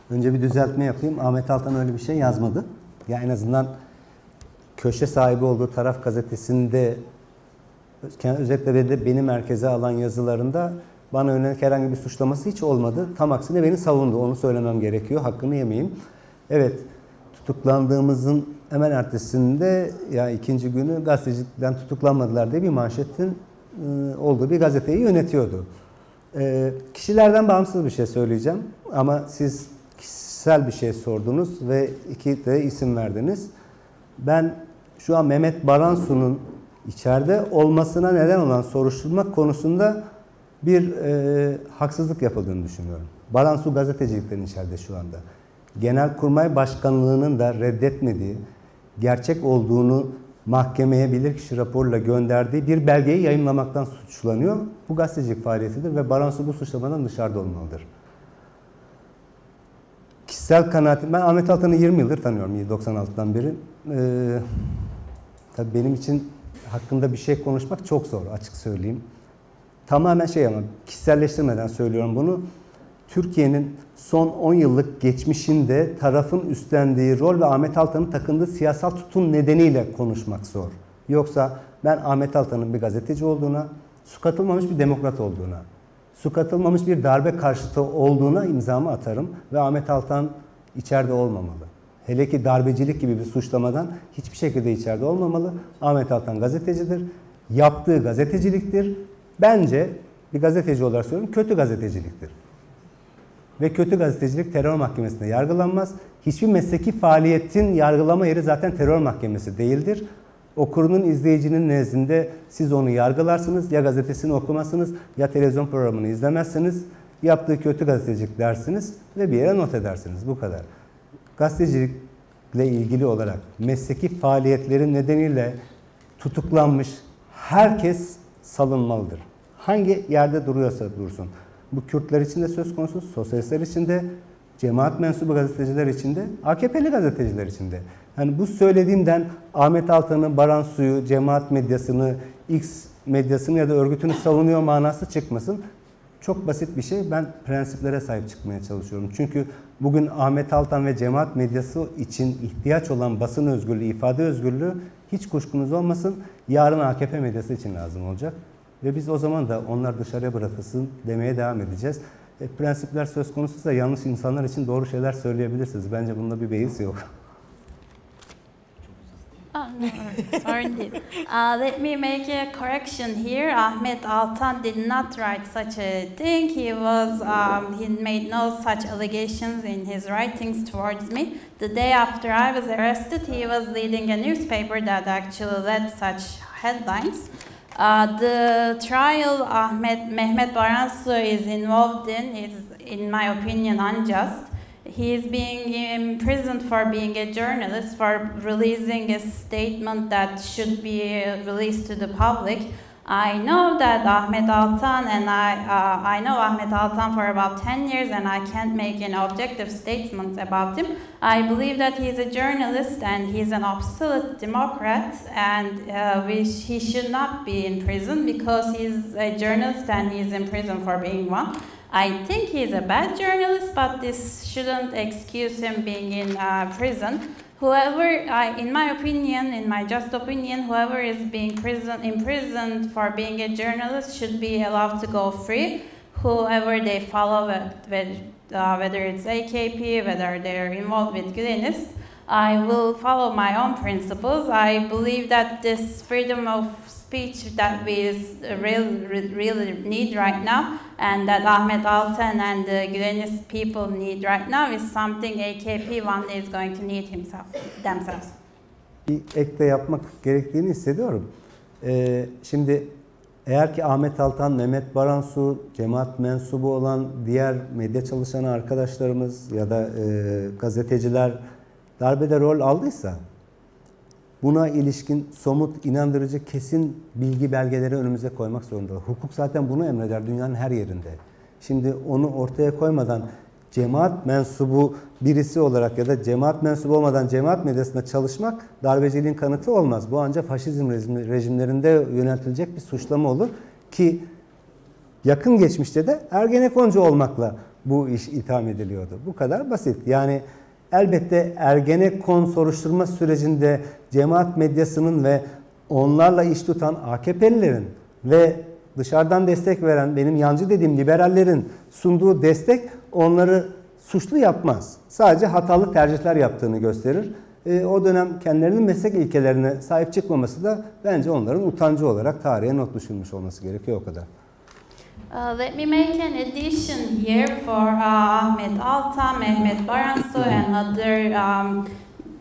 Önce bir düzeltme yapayım. Ahmet Altan öyle bir şey yazmadı. Ya en azından köşe sahibi olduğu taraf gazetesinde özellikle de beni merkeze alan yazılarında bana yönelik herhangi bir suçlaması hiç olmadı. Tam aksine beni savundu. Onu söylemem gerekiyor. Hakkını yemeyeyim. Evet, tutuklandığımızın hemen ertesinde ya ikinci günü gazetecilikten tutuklanmadılar diye bir manşetin e, olduğu bir gazeteyi yönetiyordu. E, kişilerden bağımsız bir şey söyleyeceğim ama siz kişisel bir şey sordunuz ve iki de isim verdiniz. Ben şu an Mehmet Baransu'nun içeride olmasına neden olan soruşturma konusunda bir e, haksızlık yapıldığını düşünüyorum. Baransu gazetecilikten içeride şu anda. Genelkurmay Başkanlığı'nın da reddetmediği, gerçek olduğunu mahkemeye bilirkişi raporuyla gönderdiği bir belgeyi yayınlamaktan suçlanıyor. Bu gazetecilik faaliyetidir ve Baransu bu suçlamadan dışarıda olmalıdır. Kişisel kanaatim, ben Ahmet Altan'ı 20 yıldır tanıyorum, 96'dan beri. Ee, tabii benim için hakkında bir şey konuşmak çok zor, açık söyleyeyim. Tamamen şey ama kişiselleştirmeden söylüyorum bunu. Türkiye'nin son 10 yıllık geçmişinde tarafın üstlendiği rol ve Ahmet Altan'ın takındığı siyasal tutum nedeniyle konuşmak zor. Yoksa ben Ahmet Altan'ın bir gazeteci olduğuna, su katılmamış bir demokrat olduğuna, su katılmamış bir darbe karşıtı olduğuna imzamı atarım ve Ahmet Altan içeride olmamalı. Hele ki darbecilik gibi bir suçlamadan hiçbir şekilde içeride olmamalı. Ahmet Altan gazetecidir. Yaptığı gazeteciliktir. Bence bir gazeteci olarak söylüyorum kötü gazeteciliktir. Ve kötü gazetecilik terör mahkemesinde yargılanmaz. Hiçbir mesleki faaliyetin yargılama yeri zaten terör mahkemesi değildir. Okurunun, izleyicinin nezdinde siz onu yargılarsınız. Ya gazetesini okumazsınız ya televizyon programını izlemezsiniz. Yaptığı kötü gazetecilik dersiniz ve bir yere not edersiniz. Bu kadar. Gazetecilikle ilgili olarak mesleki faaliyetlerin nedeniyle tutuklanmış herkes salınmalıdır. Hangi yerde duruyorsa dursun. Bu Kürtler için de söz konusu, sosyalistler için de, cemaat mensubu gazeteciler için de, AKP'li gazeteciler için de. Yani bu söylediğimden Ahmet Altan'ı, Baran Su'yu, cemaat medyasını, X medyasını ya da örgütünü savunuyor manası çıkmasın. Çok basit bir şey. Ben prensiplere sahip çıkmaya çalışıyorum. Çünkü bugün Ahmet Altan ve cemaat medyası için ihtiyaç olan basın özgürlüğü, ifade özgürlüğü hiç kuşkunuz olmasın. Yarın AKP medyası için lazım olacak. Ve biz o zaman da onlar dışarıya bırakılsın demeye devam edeceğiz. E, prensipler söz konusuysa yanlış insanlar için doğru şeyler söyleyebilirsiniz. Bence bunda bir beis yok. Oh, sorry indeed. Uh, let me make a correction here. Ahmed Altan did not write such a thing. He was, um, he made no such allegations in his writings towards me. The day after I was arrested, he was leading a newspaper that actually led such headlines. Uh, the trial Ahmed Mehmet Baransu is involved in is, in my opinion, unjust. He is being imprisoned for being a journalist, for releasing a statement that should be released to the public. I know that Ahmed Altan and I, uh, I know Ahmed Altan for about 10 years and I can't make an objective statement about him. I believe that he's a journalist and he's an obsolete Democrat and uh, he should not be in prison because he's a journalist and he's in prison for being one. I think he's a bad journalist, but this shouldn't excuse him being in uh, prison. Whoever, in my opinion, in my just opinion, whoever is being prison, imprisoned for being a journalist should be allowed to go free. Whoever they follow, whether, uh, whether it's AKP, whether they're involved with Gülenist, I will follow my own principles. I believe that this freedom of speech that we really, really need right now and that Ahmet Altan and the Gülenist people need right now is something AKP one day is going to need himself, themselves. Bir ek yapmak gerektiğini hissediyorum. Ee, şimdi Eğer ki Ahmet Altan, Mehmet Baransu, cemaat mensubu olan diğer medya çalışan arkadaşlarımız ya da e, gazeteciler darbede rol aldıysa buna ilişkin somut, inandırıcı, kesin bilgi belgeleri önümüze koymak zorunda. Hukuk zaten bunu emreder dünyanın her yerinde. Şimdi onu ortaya koymadan cemaat mensubu birisi olarak ya da cemaat mensubu olmadan cemaat medyasında çalışmak darbeciliğin kanıtı olmaz. Bu ancak faşizm rejimlerinde yöneltilecek bir suçlama olur ki yakın geçmişte de Ergenekoncu olmakla bu iş itham ediliyordu. Bu kadar basit. Yani elbette Ergenekon soruşturma sürecinde cemaat medyasının ve onlarla iş tutan AKP'lilerin ve dışarıdan destek veren benim yancı dediğim liberallerin sunduğu destek onları suçlu yapmaz. Sadece hatalı tercihler yaptığını gösterir. E, o dönem kendilerinin meslek ilkelerine sahip çıkmaması da bence onların utancı olarak tarihe not düşülmüş olması gerekiyor o kadar. Uh, let me make an addition here for uh, Altan, Mehmet Baransu, and other um,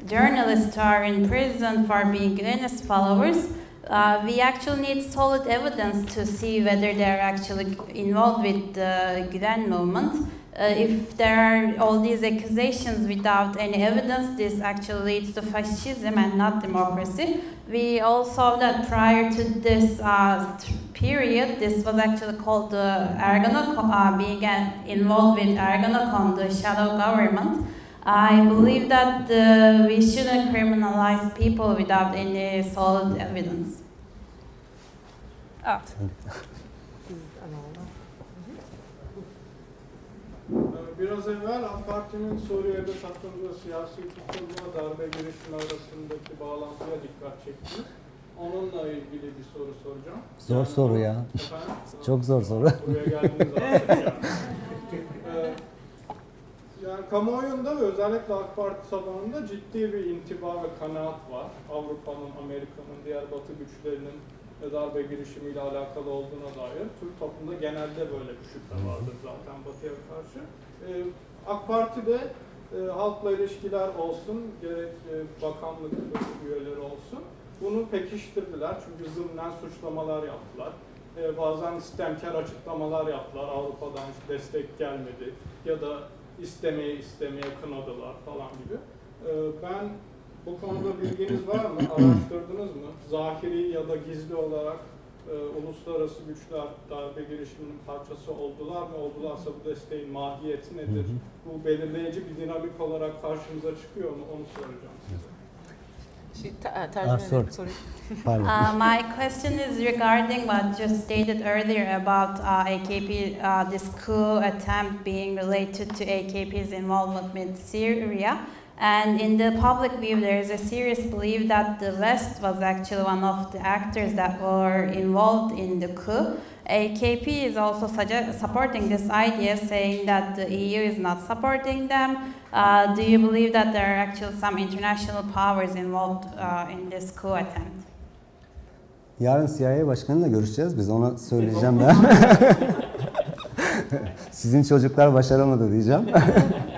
journalists who are in prison for being Gülenist followers. Uh, we actually need solid evidence to see whether they're actually involved with the Gülen movement. Uh, if there are all these accusations without any evidence, this actually leads to fascism and not democracy. We also saw that prior to this uh, period, this was actually called the Ergenekon, uh, being involved with Ergenekon, the shadow government. I believe that uh, we shouldn't criminalize people without any solid evidence. Ah. Biraz evvel AK Parti'nin Suriye'de takıldığı siyasi tutumla darbe girişimi arasındaki bağlantıya dikkat çektiniz. Onunla ilgili bir soru soracağım. Zor Yani soru ya. Efendim? Çok zor soru. Buraya geldiniz artık yani. Ee, yani kamuoyunda ve özellikle AK Parti tabanında ciddi bir intiba ve kanaat var. Avrupa'nın, Amerika'nın, diğer batı güçlerinin darbe girişimiyle alakalı olduğuna dair. Türk toplumunda genelde böyle bir şüphe vardır zaten batıya karşı. Ee, AK Parti'de e, halkla ilişkiler olsun, gerek e, bakanlık üyeleri olsun bunu pekiştirdiler. Çünkü zımnen suçlamalar yaptılar. Ee, bazen istemkar açıklamalar yaptılar. Avrupa'dan hiç destek gelmedi ya da istemeye istemeye kınadılar falan gibi. Ee, ben bu konuda bilginiz var mı? Araştırdınız mı? Zahiri ya da gizli olarak e, uluslararası güçler darbe girişiminin parçası oldular mı? Oldularsa bu desteğin mahiyeti nedir? Bu belirleyici bir dinamik olarak karşımıza çıkıyor mu? Onu soracağım size. Te- tercüme Ah, sorry. sorry. Uh, my question is regarding what just stated earlier about uh, AKP, uh, this coup attempt being related to AKP's involvement with Syria. And in the public view, there is a serious belief that the West was actually one of the actors that were involved in the coup. AKP is also supporting this idea, saying that the EU is not supporting them. Uh, do you believe that there are actually some international powers involved uh, in this coup attempt? Yarın CIA başkanıyla görüşeceğiz. Biz ona söyleyeceğim ben. Sizin çocuklar başaramadı diyeceğim.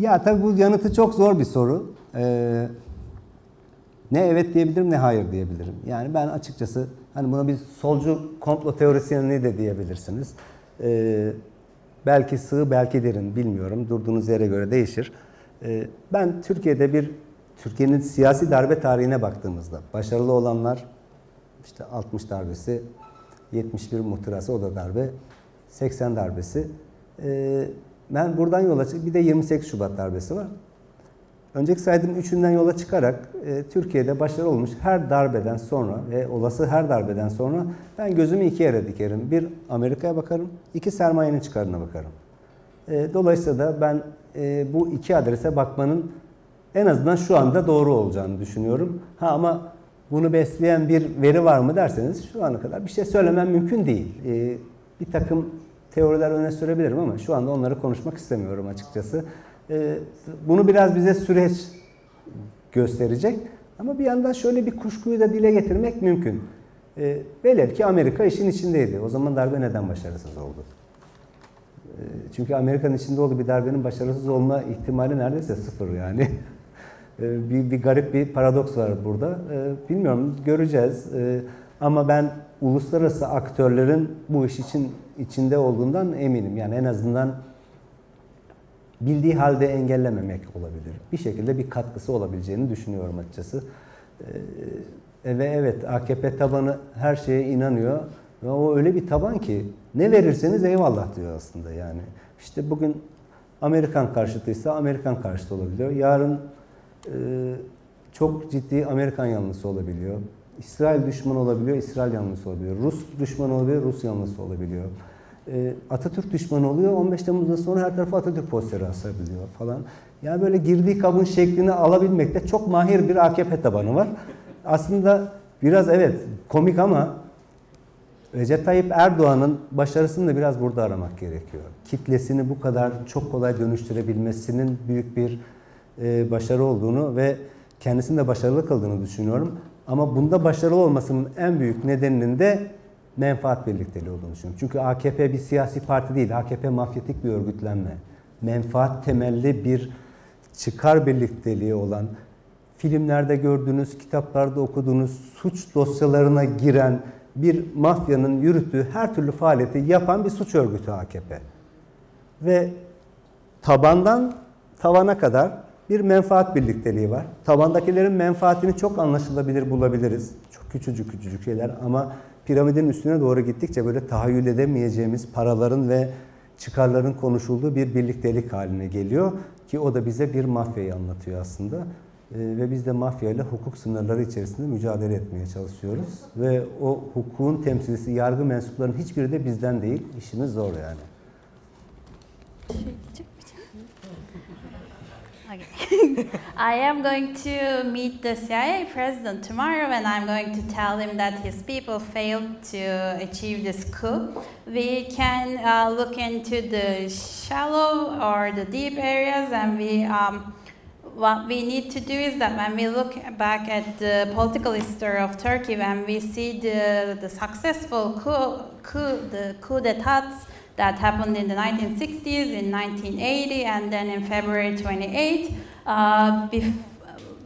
Ya tabii bu yanıtı çok zor bir soru. Ee, ne evet diyebilirim ne hayır diyebilirim. Yani ben açıkçası hani buna bir solcu komplo teorisyenliği de diyebilirsiniz. Ee, belki sığ belki derin bilmiyorum. Durduğunuz yere göre değişir. Ee, ben Türkiye'de bir Türkiye'nin siyasi darbe tarihine baktığımızda başarılı olanlar işte 60 darbesi, 71 muhtırası o da darbe, 80 darbesi. Ee, ben buradan yola çık bir de 28 Şubat darbesi var. Önceki saydığım üçünden yola çıkarak e, Türkiye'de başarılı olmuş her darbeden sonra ve olası her darbeden sonra ben gözümü iki yere dikerim. Bir Amerika'ya bakarım, iki sermayenin çıkarına bakarım. E, dolayısıyla da ben e, bu iki adrese bakmanın en azından şu anda doğru olacağını düşünüyorum. Ha ama bunu besleyen bir veri var mı derseniz şu ana kadar bir şey söylemem mümkün değil. E, bir takım teoriler öne sürebilirim ama şu anda onları konuşmak istemiyorum açıkçası. E, bunu biraz bize süreç gösterecek. Ama bir yandan şöyle bir kuşkuyu da dile getirmek mümkün. E, ki Amerika işin içindeydi. O zaman darbe neden başarısız oldu? E, çünkü Amerika'nın içinde olduğu bir darbenin başarısız olma ihtimali neredeyse sıfır yani. Bir, bir garip bir paradoks var burada. Bilmiyorum göreceğiz. E, Ama ben uluslararası aktörlerin bu iş için içinde olduğundan eminim. Yani en azından bildiği halde engellememek olabilir. Bir şekilde bir katkısı olabileceğini düşünüyorum açıkçası. Ee, ve evet AKP tabanı her şeye inanıyor ve o öyle bir taban ki ne verirseniz eyvallah diyor aslında yani. İşte bugün Amerikan karşıtıysa Amerikan karşıtı olabiliyor. Yarın e, çok ciddi Amerikan yanlısı olabiliyor. İsrail düşmanı olabiliyor, İsrail yanlısı olabiliyor. Rus düşmanı olabiliyor, Rus yanlısı olabiliyor. E, Atatürk düşmanı oluyor, 15 Temmuz'dan sonra her tarafa Atatürk posteri asabiliyor falan. Yani böyle girdiği kabın şeklini alabilmekte çok mahir bir AKP tabanı var. Aslında biraz evet komik ama Recep Tayyip Erdoğan'ın başarısını da biraz burada aramak gerekiyor. Kitlesini bu kadar çok kolay dönüştürebilmesinin büyük bir e, başarı olduğunu ve kendisini de başarılı kıldığını düşünüyorum. Ama bunda başarılı olmasının en büyük nedeninin de menfaat birlikteliği olduğunu düşünüyorum. Çünkü AKP bir siyasi parti değil, AKP mafyatik bir örgütlenme. Menfaat temelli bir çıkar birlikteliği olan, filmlerde gördüğünüz, kitaplarda okuduğunuz suç dosyalarına giren bir mafyanın yürüttüğü her türlü faaliyeti yapan bir suç örgütü AKP. Ve tabandan tavana kadar bir menfaat birlikteliği var. Tabandakilerin menfaatini çok anlaşılabilir bulabiliriz. Çok küçücük küçücük şeyler ama piramidin üstüne doğru gittikçe böyle tahayyül edemeyeceğimiz paraların ve çıkarların konuşulduğu bir birliktelik haline geliyor ki o da bize bir mafyayı anlatıyor aslında. Ee, ve biz de mafya ile hukuk sınırları içerisinde mücadele etmeye çalışıyoruz. Ve o hukukun temsilcisi, yargı mensuplarının hiçbiri de bizden değil. İşimiz zor yani. Okay. I am going to meet the CIA president tomorrow and I'm going to tell him that his people failed to achieve this coup. We can uh, look into the shallow or the deep areas and we um, what we need to do is that when we look back at the political history of Turkey, when we see the, the successful coup, coup, the coup d'etats that happened in the 1960s, in 1980, and then in February 28, uh,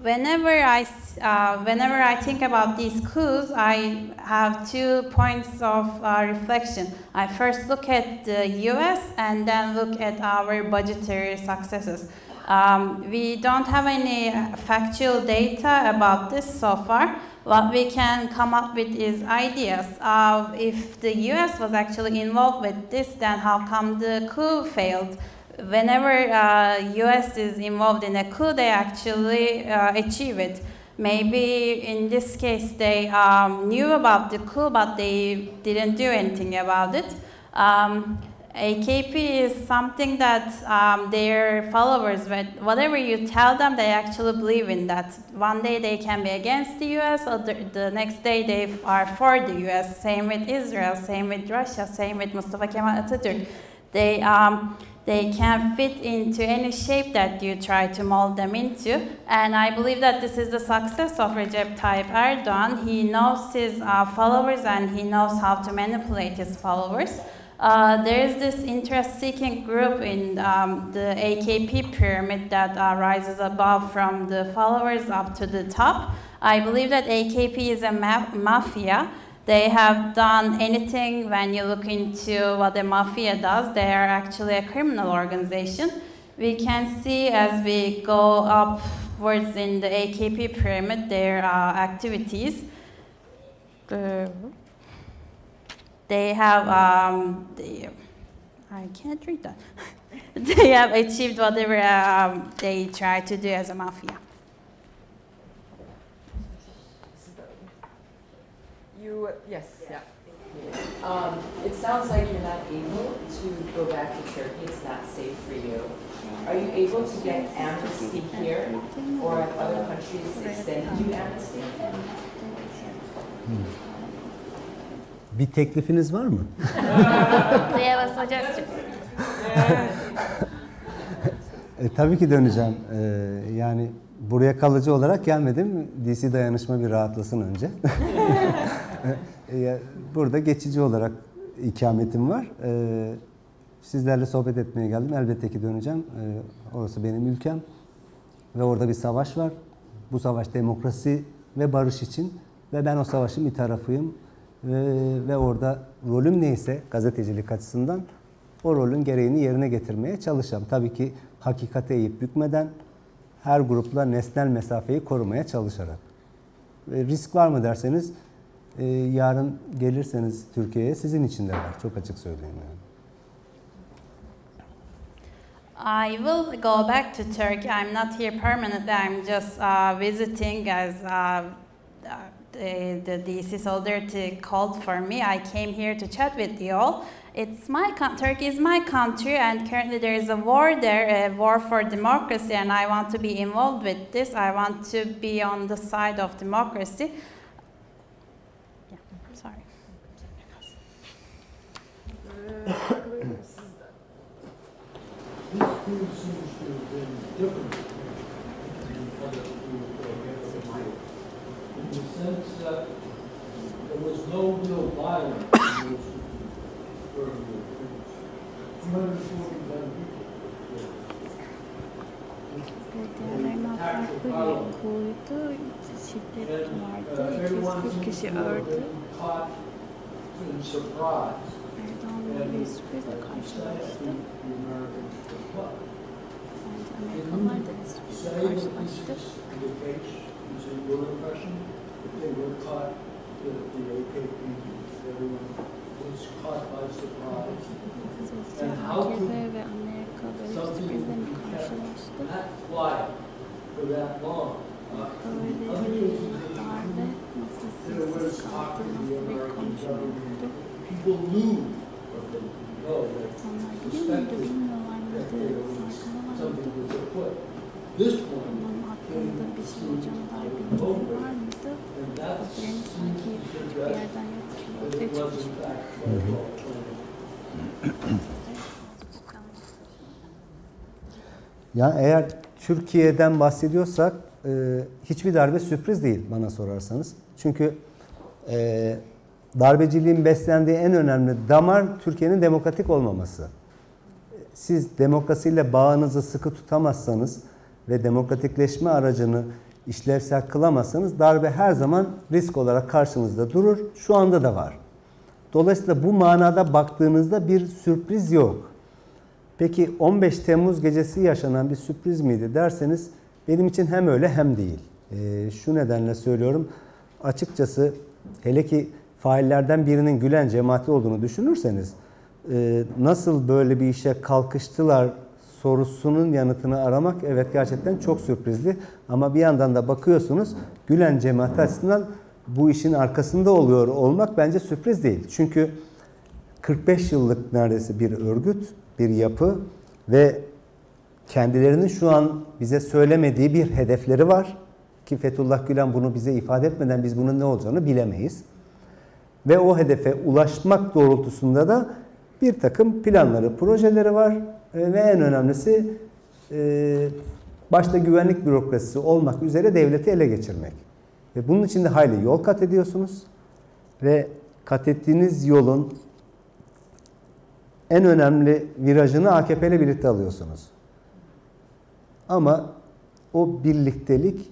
whenever I, uh, whenever I think about these coups, I have two points of uh, reflection. I first look at the US and then look at our budgetary successes. Um, we don't have any factual data about this so far. What we can come up with is ideas. of if the US was actually involved with this, then how come the coup failed? Whenever uh, US is involved in a coup, they actually uh, achieve it. Maybe in this case they um, knew about the coup, but they didn't do anything about it. Um, AKP is something that um, their followers, whatever you tell them, they actually believe in that. One day they can be against the US, or the, the next day they are for the US. Same with Israel, same with Russia, same with Mustafa Kemal Atatürk. They, um, they can fit into any shape that you try to mold them into. And I believe that this is the success of Recep Tayyip Erdogan. He knows his uh, followers and he knows how to manipulate his followers. Uh, there is this interest-seeking group in um, the AKP pyramid that uh, rises above from the followers up to the top. I believe that AKP is a ma mafia. They have done anything when you look into what a mafia does. They are actually a criminal organization. We can see as we go upwards in the AKP pyramid their uh, activities. They have, um, they, I can't read that. they have achieved whatever um, they try to do as a mafia. You, yes, yeah. Um, it sounds like you're not able to go back to Turkey. It's not safe for you. Are you able to get amnesty here, or have other countries extended you amnesty? Hmm. Bir teklifiniz var mı? A suggestion? e, tabii ki döneceğim. E, yani buraya kalıcı olarak gelmedim. DC dayanışma bir rahatlasın önce. e, burada geçici olarak ikametim var. E, sizlerle sohbet etmeye geldim. Elbette ki döneceğim. E, orası benim ülkem. Ve orada bir savaş var. Bu savaş demokrasi ve barış için. Ve ben o savaşın bir tarafıyım ve orada rolüm neyse gazetecilik açısından o rolün gereğini yerine getirmeye çalışacağım. Tabii ki hakikate eğip bükmeden her grupla nesnel mesafeyi korumaya çalışarak. Ve risk var mı derseniz e, yarın gelirseniz Türkiye'ye sizin için de var. Çok açık söyleyeyim yani. I will go back to Turkey. I'm not here permanently. I'm just uh, visiting as uh, Uh, the, the DC solidarity called for me. I came here to chat with you all. It's my Turkey is my country, and currently there is a war there, a war for democracy, and I want to be involved with this. I want to be on the side of democracy. Yeah, sorry. was no real violence in those during the hundred forty-one people. Diğerlerine farklı bir kuydu, şiddet vardı, 240 kişi öldü. Erdoğan'la bir karşılaştı. Amerikalılar da bir this karşılaştı. İs the case, is it your impression, that they were caught, that the AKP, everyone was caught by surprise? Sosyal AKP ve Amerika böyle bir sürprizle mi karşılaştı? That quiet for that long. Uh, Böyle in other bir cases that darbe nasıl sessiz kaldı, nasıl bir konuşma oldu? People knew or they know that İnsanlar biliyor muydu, bilmiyorlar that mıydı, there was farkındalar mıydı? something was afoot. This one, Onun hakkında bir şey olacağına dair bilgileri var mıydı? and that Benim seems sanki to küçük bir suggest yerden yapışıyor, that ortaya it was çıkmış. in fact protocol training. Ya eğer Türkiye'den bahsediyorsak e, hiçbir darbe sürpriz değil bana sorarsanız. Çünkü e, darbeciliğin beslendiği en önemli damar Türkiye'nin demokratik olmaması. Siz demokrasiyle bağınızı sıkı tutamazsanız ve demokratikleşme aracını işlevsel kılamazsanız darbe her zaman risk olarak karşınızda durur. Şu anda da var. Dolayısıyla bu manada baktığınızda bir sürpriz yok. Peki 15 Temmuz gecesi yaşanan bir sürpriz miydi derseniz benim için hem öyle hem değil. Ee, şu nedenle söylüyorum. Açıkçası hele ki faillerden birinin Gülen cemaati olduğunu düşünürseniz e, nasıl böyle bir işe kalkıştılar sorusunun yanıtını aramak evet gerçekten çok sürprizli. Ama bir yandan da bakıyorsunuz Gülen cemaati açısından bu işin arkasında oluyor olmak bence sürpriz değil. Çünkü 45 yıllık neredeyse bir örgüt, bir yapı ve kendilerinin şu an bize söylemediği bir hedefleri var. Ki Fethullah Gülen bunu bize ifade etmeden biz bunun ne olacağını bilemeyiz. Ve o hedefe ulaşmak doğrultusunda da bir takım planları, projeleri var. E, Ve en önemlisi e, başta güvenlik bürokrasisi olmak üzere devleti ele geçirmek. Ve bunun için de hayli yol kat ediyorsunuz. Ve kat ettiğiniz yolun en önemli virajını AKP ile birlikte alıyorsunuz. Ama o birliktelik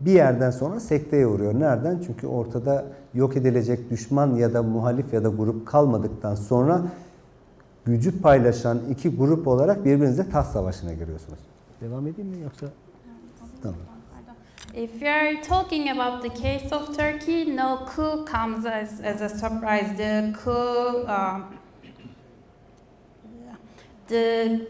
bir yerden sonra sekteye uğruyor. Nereden? Çünkü ortada yok edilecek düşman ya da muhalif ya da grup kalmadıktan sonra gücü paylaşan iki grup olarak birbirinize tas savaşına giriyorsunuz. Devam edeyim mi yoksa? Tamam. If you are talking about the case of Turkey, no coup comes as, as a surprise. The coup, um, the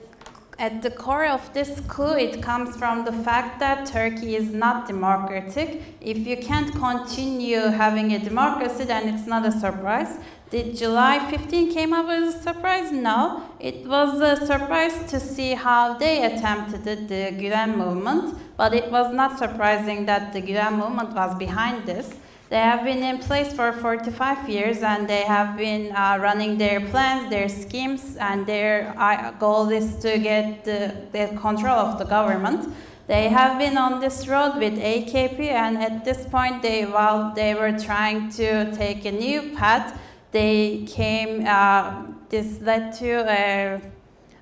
at the core of this coup, it comes from the fact that Turkey is not democratic. If you can't continue having a democracy, then it's not a surprise. Did July 15 came up as a surprise? No. It was a surprise to see how they attempted the Gülen movement, but it was not surprising that the Gülen movement was behind this. They have been in place for 45 years and they have been uh, running their plans, their schemes, and their uh, goal is to get the, the control of the government. They have been on this road with AKP, and at this point, they while they were trying to take a new path, they came. Uh, this led to a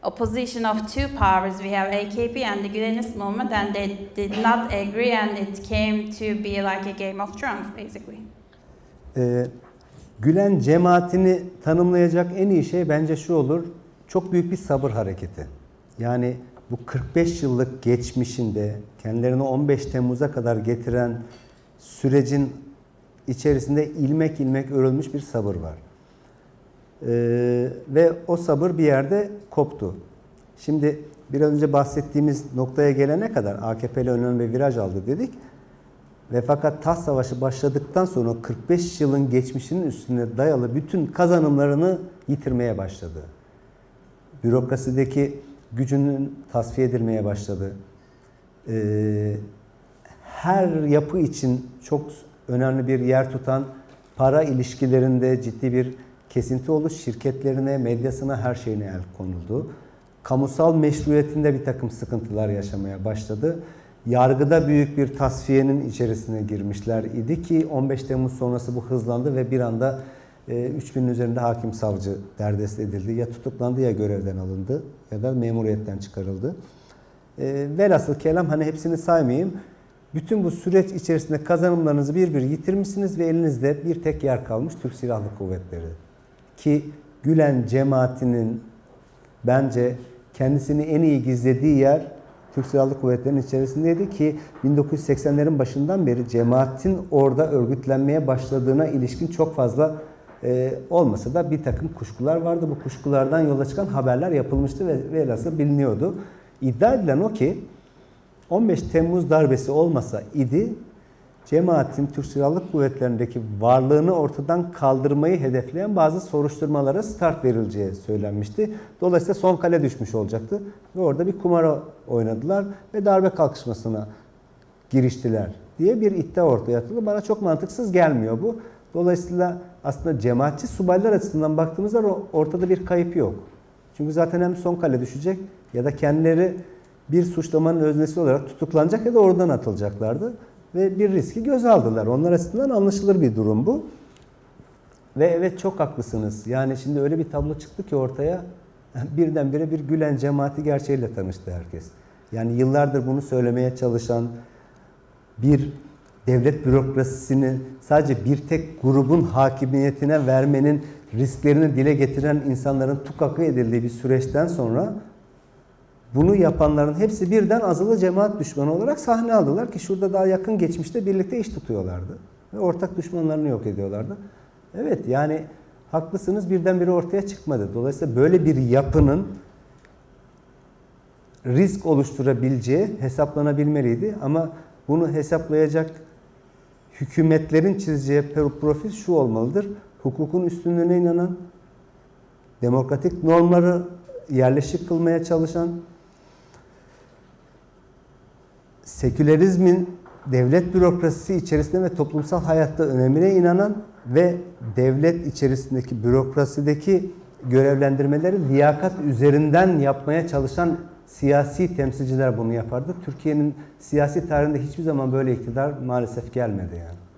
opposition of two powers. We have AKP and the Gülenist movement, and they did not agree, and it came to be like a Game of Thrones, basically. Ee, Gülen cemaatini tanımlayacak en iyi şey bence şu olur. Çok büyük bir sabır hareketi. Yani bu 45 yıllık geçmişinde kendilerini 15 Temmuz'a kadar getiren sürecin içerisinde ilmek ilmek örülmüş bir sabır var. Ee, ve o sabır bir yerde koptu. Şimdi biraz önce bahsettiğimiz noktaya gelene kadar AKP'li önemli bir viraj aldı dedik. Ve fakat taht savaşı başladıktan sonra 45 yılın geçmişinin üstüne dayalı bütün kazanımlarını yitirmeye başladı. Bürokrasideki gücünün tasfiye edilmeye başladı. Ee, her yapı için çok önemli bir yer tutan para ilişkilerinde ciddi bir kesinti oldu. Şirketlerine, medyasına, her şeyine el konuldu. Kamusal meşruiyetinde bir takım sıkıntılar yaşamaya başladı. Yargıda büyük bir tasfiyenin içerisine girmişler idi ki 15 Temmuz sonrası bu hızlandı ve bir anda 3000'in e, üzerinde hakim savcı derdest edildi. Ya tutuklandı ya görevden alındı ya da memuriyetten çıkarıldı. E, velhasıl kelam hani hepsini saymayayım. Bütün bu süreç içerisinde kazanımlarınızı bir bir yitirmişsiniz ve elinizde bir tek yer kalmış Türk Silahlı Kuvvetleri. Ki Gülen cemaatinin bence kendisini en iyi gizlediği yer Türk Silahlı Kuvvetleri'nin içerisindeydi ki 1980'lerin başından beri cemaatin orada örgütlenmeye başladığına ilişkin çok fazla e, olmasa da bir takım kuşkular vardı. Bu kuşkulardan yola çıkan haberler yapılmıştı ve velhasıl biliniyordu. İddia edilen o ki 15 Temmuz darbesi olmasa idi cemaatin Türk Silahlı Kuvvetleri'ndeki varlığını ortadan kaldırmayı hedefleyen bazı soruşturmalara start verileceği söylenmişti. Dolayısıyla son kale düşmüş olacaktı ve orada bir kumara oynadılar ve darbe kalkışmasına giriştiler diye bir iddia ortaya atıldı. Bana çok mantıksız gelmiyor bu. Dolayısıyla aslında cemaatçi subaylar açısından baktığımızda ortada bir kayıp yok. Çünkü zaten hem son kale düşecek ya da kendileri bir suçlamanın öznesi olarak tutuklanacak ya da oradan atılacaklardı ve bir riski göz aldılar. Onlar açısından anlaşılır bir durum bu. Ve evet çok haklısınız. Yani şimdi öyle bir tablo çıktı ki ortaya birdenbire bir Gülen cemaati gerçeğiyle tanıştı herkes. Yani yıllardır bunu söylemeye çalışan bir devlet bürokrasisini sadece bir tek grubun hakimiyetine vermenin risklerini dile getiren insanların tukakı edildiği bir süreçten sonra bunu yapanların hepsi birden azılı cemaat düşmanı olarak sahne aldılar ki şurada daha yakın geçmişte birlikte iş tutuyorlardı. Ve ortak düşmanlarını yok ediyorlardı. Evet yani haklısınız birdenbire ortaya çıkmadı. Dolayısıyla böyle bir yapının risk oluşturabileceği hesaplanabilmeliydi. Ama bunu hesaplayacak hükümetlerin çizeceği profil şu olmalıdır. Hukukun üstünlüğüne inanan, demokratik normları yerleşik kılmaya çalışan, sekülerizmin devlet bürokrasisi içerisinde ve toplumsal hayatta önemine inanan ve devlet içerisindeki bürokrasideki görevlendirmeleri liyakat üzerinden yapmaya çalışan siyasi temsilciler bunu yapardı. Türkiye'nin siyasi tarihinde hiçbir zaman böyle iktidar maalesef gelmedi yani.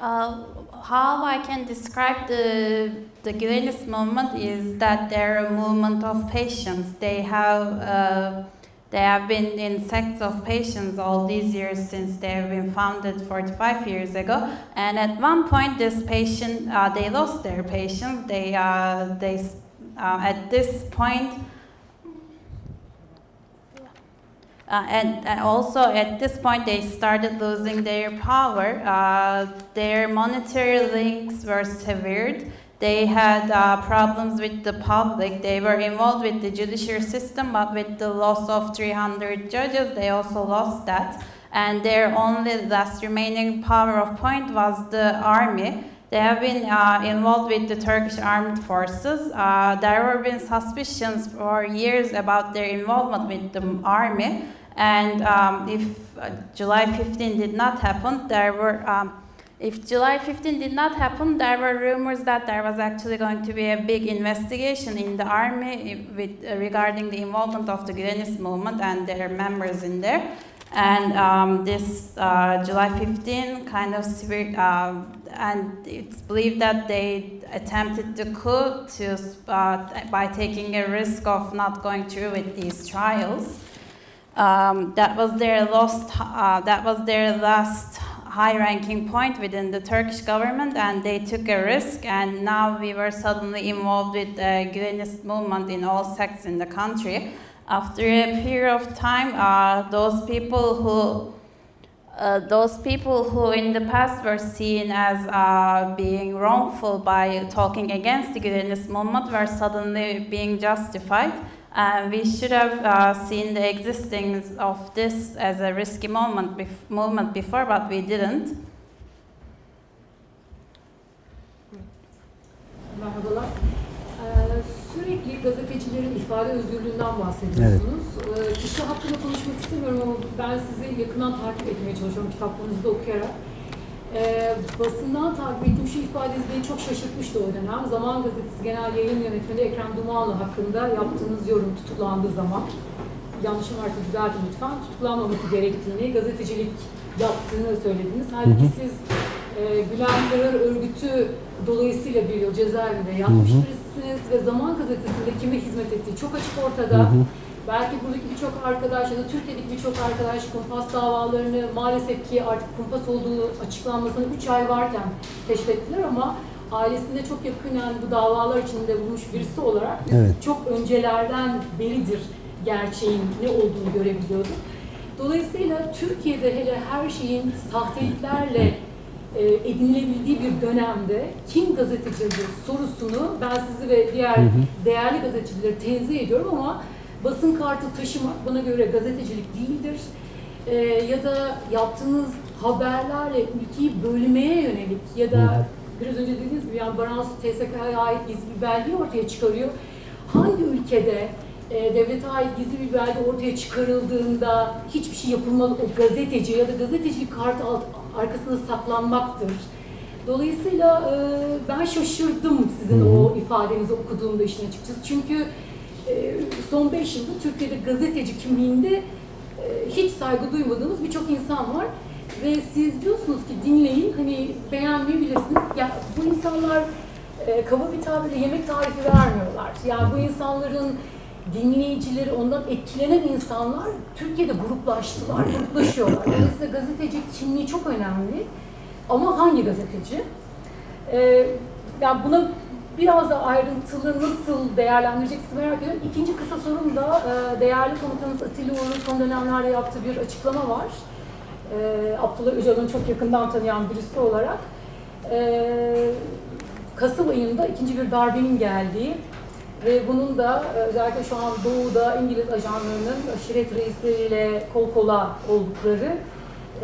Uh, how I can describe the the Güveniş movement is that they're a movement of patients. They have uh, they have been in sects of patience all these years since they have been founded 45 years ago. And at one point, this patient uh, they lost their patience. They uh, they uh, at this point Uh, and, and, also at this point they started losing their power. Uh, their monetary links were severed. They had uh, problems with the public. They were involved with the judiciary system, but with the loss of 300 judges, they also lost that. And their only last remaining power of point was the army. They have been uh, involved with the Turkish armed forces. Uh, there have been suspicions for years about their involvement with the army. And um, if uh, July 15 did not happen, there were, um, if July 15 did not happen, there were rumors that there was actually going to be a big investigation in the army with, uh, regarding the involvement of the Güveniş movement and their members in there. And um, this uh, July 15 kind of uh, and it's believed that they attempted the coup to, uh, by taking a risk of not going through with these trials. Um, that was their last. Uh, that was their last high-ranking point within the Turkish government, and they took a risk. And now we were suddenly involved with the Gülenist movement in all sects in the country. After a period of time, uh, those people who uh, those people who in the past were seen as uh, being wrongful by talking against the Gülenist movement were suddenly being justified. And we should have uh, seen the existence of this as a risky moment, bef- movement before, but we didn't. Merhabalar. Ee, sürekli gazetecilerin ifade özgürlüğünden bahsediyorsunuz. Ee, kişi hakkında konuşmak istemiyorum ama ben sizi yakından takip etmeye çalışıyorum kitaplarınızı da okuyarak. Ee, basından takip ettiğim şu ifadeniz beni çok şaşırtmıştı o dönem. Zaman Gazetesi Genel Yayın Yönetmeni Ekrem Dumanlı hakkında yaptığınız yorum tutuklandığı zaman, yanlışım varsa düzeltin lütfen, tutuklanmaması gerektiğini, gazetecilik yaptığını söylediniz. Halbuki siz e, Bülent Karar örgütü dolayısıyla bir yıl cezaevinde yatmış birisiniz ve Zaman Gazetesi'nde kime hizmet ettiği çok açık ortada. Belki buradaki birçok arkadaş ya da Türkiye'deki birçok arkadaş kumpas davalarını maalesef ki artık kumpas olduğu açıklanmasına 3 ay varken keşfettiler ama ailesinde çok yakından bu davalar içinde bulmuş birisi olarak Evet. çok öncelerden beridir gerçeğin ne olduğunu görebiliyorduk. Dolayısıyla Türkiye'de hele her şeyin sahteliklerle e, edinilebildiği bir dönemde kim gazetecidir sorusunu ben sizi ve diğer değerli gazetecileri tenzih ediyorum ama basın kartı taşımak bana göre gazetecilik değildir. E, ya da yaptığınız haberlerle ülkeyi bölmeye yönelik ya da biraz önce dediğiniz gibi yani Baransu TSK'ya ait gizli bir belgeyi ortaya çıkarıyor. Hangi ülkede e, devlete ait gizli bir belge ortaya çıkarıldığında hiçbir şey yapılmaz o gazeteci ya da gazetecilik kartı alt, arkasında saklanmaktır. Dolayısıyla e, ben şaşırdım sizin o ifadenizi okuduğumda işin açıkçası. Çünkü son 5 yılda Türkiye'de gazeteci kimliğinde e, hiç saygı duymadığımız birçok insan var. Ve siz diyorsunuz ki dinleyin, hani beğenmeyebilirsiniz. Ya bu insanlar e, kaba bir tabirle yemek tarifi vermiyorlar. Yani bu insanların dinleyicileri, ondan etkilenen insanlar Türkiye'de gruplaştılar, gruplaşıyorlar. Dolayısıyla gazeteci kimliği çok önemli. Ama hangi gazeteci? Ee, yani buna biraz da ayrıntılı nasıl değerlendireceksiniz merak ediyorum. İkinci kısa sorum da e, değerli komutanımız Atilla Uğur'un son dönemlerde yaptığı bir açıklama var. Ee, Abdullah Öcalan'ı çok yakından tanıyan birisi olarak. Ee, Kasım ayında ikinci bir darbenin geldiği ve bunun da e, özellikle şu an Doğu'da İngiliz ajanlarının aşiret reisleriyle kol kola oldukları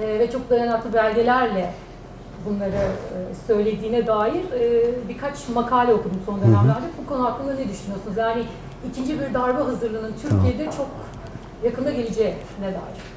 e, ve çok dayanaklı belgelerle bunları e, söylediğine dair e, birkaç makale okudum son dönemlerde. Bu konu hakkında ne düşünüyorsunuz? Yani ikinci bir darbe hazırlığının Türkiye'de çok yakında geleceğine dair.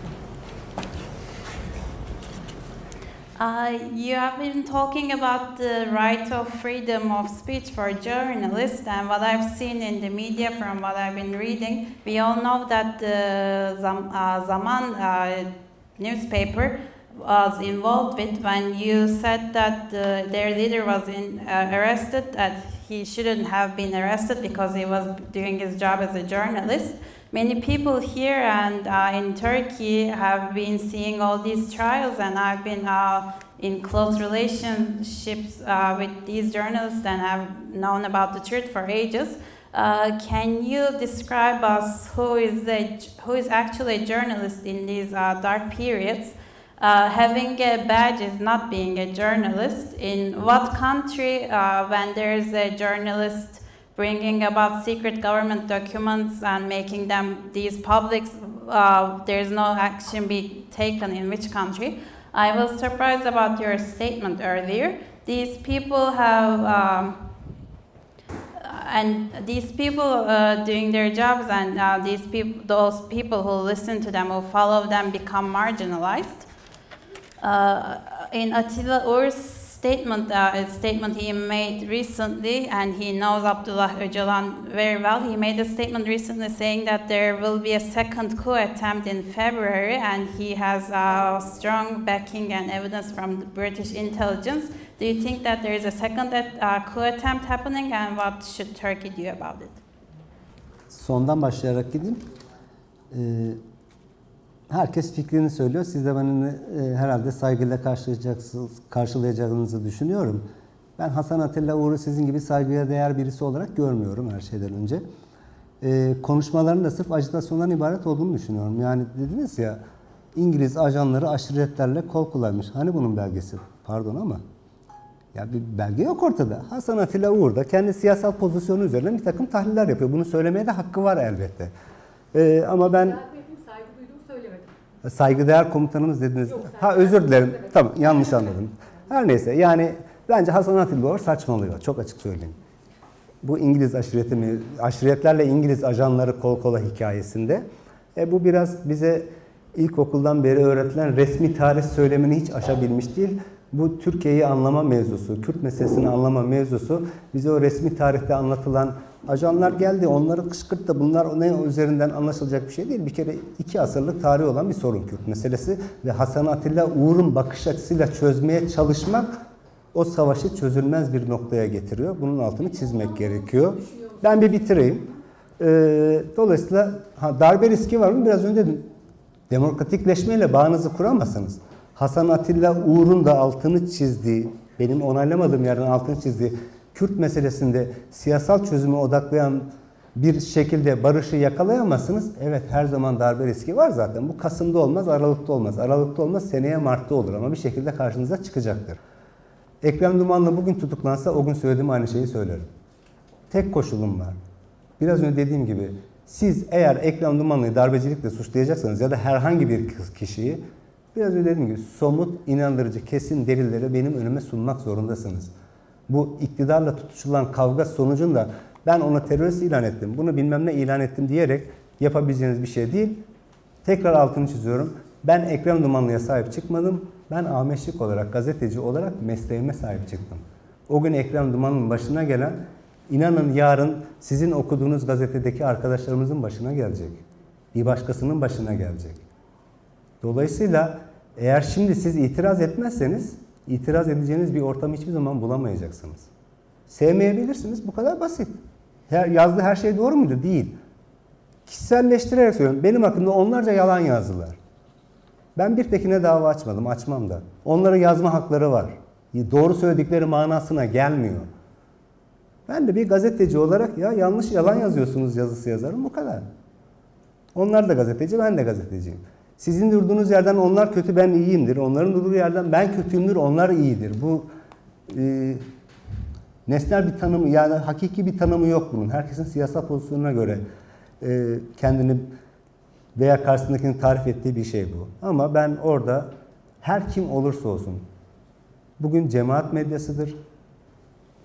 Uh, you have been talking about the right of freedom of speech for journalists, and what I've seen in the media from what I've been reading, we all know that the uh, Zaman uh, newspaper was involved with when you said that uh, their leader was in, uh, arrested, that he shouldn't have been arrested because he was doing his job as a journalist. Many people here and uh, in Turkey have been seeing all these trials, and I've been uh, in close relationships uh, with these journalists and have known about the truth for ages. Uh, can you describe us who is a, who is actually a journalist in these uh, dark periods? Uh, having a badge is not being a journalist. In what country, uh, when there is a journalist bringing about secret government documents and making them these publics, uh, there is no action be taken in which country? I was surprised about your statement earlier. These people have. Um, and these people uh, doing their jobs and uh, these people, those people who listen to them, who follow them, become marginalized. Uh, in Attila Ur's statement, uh, a statement he made recently, and he knows Abdullah Öcalan very well, he made a statement recently saying that there will be a second coup attempt in February, and he has uh, strong backing and evidence from the British intelligence. Do you think that there is a second uh, coup attempt happening, and what should Turkey do about it? Sondan başlayarak gideyim. Ee, herkes fikrini söylüyor. Siz de beni e, herhalde saygıyla karşılayacaksınız, karşılayacağınızı düşünüyorum. Ben Hasan Atilla Uğur'u sizin gibi saygıya değer birisi olarak görmüyorum her şeyden önce. E, konuşmaların da sırf agitasyondan ibaret olduğunu düşünüyorum. Yani dediniz ya İngiliz ajanları aşiretlerle kol kolaymış. Hani bunun belgesi? Pardon ama ya bir belge yok ortada. Hasan Atilla Uğur da kendi siyasal pozisyonu üzerine bir takım tahliller yapıyor. Bunu söylemeye de hakkı var elbette. Ee, ama ben. Saygıdeğer komutanımız dediniz. Yok, ha özür dilerim. Tamam yanlış anladım. Her neyse yani bence Hasan Atilla saçmalıyor. Çok açık söyleyeyim. Bu İngiliz aşireti mi, aşiretlerle İngiliz ajanları kol kola hikayesinde. E, bu biraz bize ilkokuldan beri öğretilen resmi tarih söylemini hiç aşabilmiş değil. Bu Türkiye'yi anlama mevzusu, Kürt meselesini anlama mevzusu bize o resmi tarihte anlatılan ajanlar geldi, onları kışkırttı. Bunlar ne üzerinden anlaşılacak bir şey değil. Bir kere iki asırlık tarihi olan bir sorun Kürt meselesi ve Hasan Atilla Uğur'un bakış açısıyla çözmeye çalışmak o savaşı çözülmez bir noktaya getiriyor. Bunun altını çizmek gerekiyor. Ben bir bitireyim. Ee, dolayısıyla ha, darbe riski var mı? Biraz önce dedim. Demokratikleşmeyle bağınızı kuramazsınız. Hasan Atilla Uğur'un da altını çizdiği, benim onaylamadığım yerden altını çizdiği Kürt meselesinde siyasal çözüme odaklayan bir şekilde barışı yakalayamazsınız. Evet her zaman darbe riski var zaten. Bu Kasım'da olmaz, Aralık'ta olmaz. Aralık'ta olmaz, seneye Mart'ta olur ama bir şekilde karşınıza çıkacaktır. Ekrem Dumanlı bugün tutuklansa o gün söylediğim aynı şeyi söylerim. Tek koşulum var. Biraz önce dediğim gibi siz eğer Ekrem Dumanlı'yı darbecilikle suçlayacaksanız ya da herhangi bir kişiyi biraz önce dediğim gibi somut, inandırıcı, kesin delilleri benim önüme sunmak zorundasınız. Bu iktidarla tutuşulan kavga sonucunda ben ona terörist ilan ettim, bunu bilmem ne ilan ettim diyerek yapabileceğiniz bir şey değil. Tekrar altını çiziyorum. Ben Ekrem Dumanlı'ya sahip çıkmadım. Ben Ahmet Şık olarak, gazeteci olarak mesleğime sahip çıktım. O gün Ekrem Dumanlı'nın başına gelen, inanın yarın sizin okuduğunuz gazetedeki arkadaşlarımızın başına gelecek. Bir başkasının başına gelecek. Dolayısıyla eğer şimdi siz itiraz etmezseniz, itiraz edeceğiniz bir ortamı hiçbir zaman bulamayacaksınız. Sevmeyebilirsiniz, bu kadar basit. Her, yazdığı her şey doğru mudur? Değil. Kişiselleştirerek söylüyorum. Benim hakkımda onlarca yalan yazdılar. Ben bir tekine dava açmadım, açmam da. Onların yazma hakları var. Doğru söyledikleri manasına gelmiyor. Ben de bir gazeteci olarak ya yanlış yalan yazıyorsunuz yazısı yazarım bu kadar. Onlar da gazeteci, ben de gazeteciyim. Sizin durduğunuz yerden onlar kötü, ben iyiyimdir. Onların durduğu yerden ben kötüyümdür, onlar iyidir. Bu e, nesnel bir tanımı, yani hakiki bir tanımı yok bunun. Herkesin siyasal pozisyonuna göre e, kendini veya karşısındakini tarif ettiği bir şey bu. Ama ben orada her kim olursa olsun, bugün cemaat medyasıdır,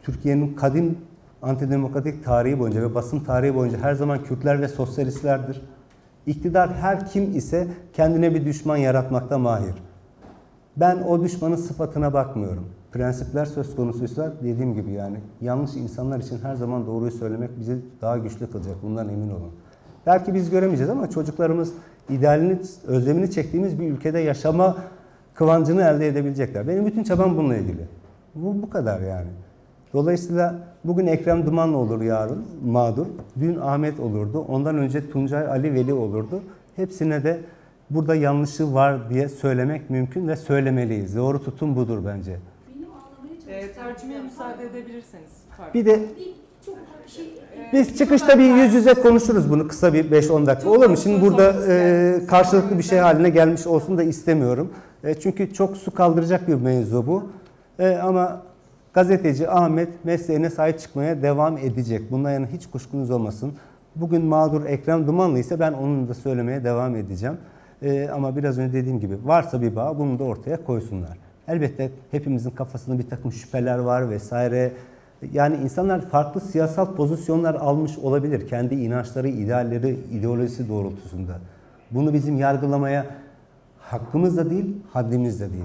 Türkiye'nin kadim antidemokratik tarihi boyunca ve basın tarihi boyunca her zaman Kürtler ve sosyalistlerdir. İktidar her kim ise kendine bir düşman yaratmakta mahir. Ben o düşmanın sıfatına bakmıyorum. Prensipler söz konusuysa dediğim gibi yani yanlış insanlar için her zaman doğruyu söylemek bizi daha güçlü kılacak. Bundan emin olun. Belki biz göremeyeceğiz ama çocuklarımız idealini, özlemini çektiğimiz bir ülkede yaşama kıvancını elde edebilecekler. Benim bütün çabam bununla ilgili. Bu, bu kadar yani. Dolayısıyla bugün Ekrem Dumanlı olur yarın mağdur. Dün Ahmet olurdu. Ondan önce Tuncay Ali Veli olurdu. Hepsine de burada yanlışı var diye söylemek mümkün ve söylemeliyiz. Doğru tutum budur bence. Benim anlamaya E, tercümeye müsaade edebilirseniz. Pardon. Bir de biz çıkışta bir yüz yüze konuşuruz bunu kısa bir 5-10 dakika. Olur mu? Şimdi burada e, karşılıklı bir şey haline gelmiş olsun da istemiyorum. E, çünkü çok su kaldıracak bir mevzu bu. E, ama gazeteci Ahmet mesleğine sahip çıkmaya devam edecek. Bundan yana hiç kuşkunuz olmasın. Bugün mağdur Ekrem Dumanlı ise ben onun da söylemeye devam edeceğim. Ee, ama biraz önce dediğim gibi varsa bir bağ bunu da ortaya koysunlar. Elbette hepimizin kafasında bir takım şüpheler var vesaire. Yani insanlar farklı siyasal pozisyonlar almış olabilir. Kendi inançları, idealleri, ideolojisi doğrultusunda. Bunu bizim yargılamaya hakkımız da değil, haddimiz de değil.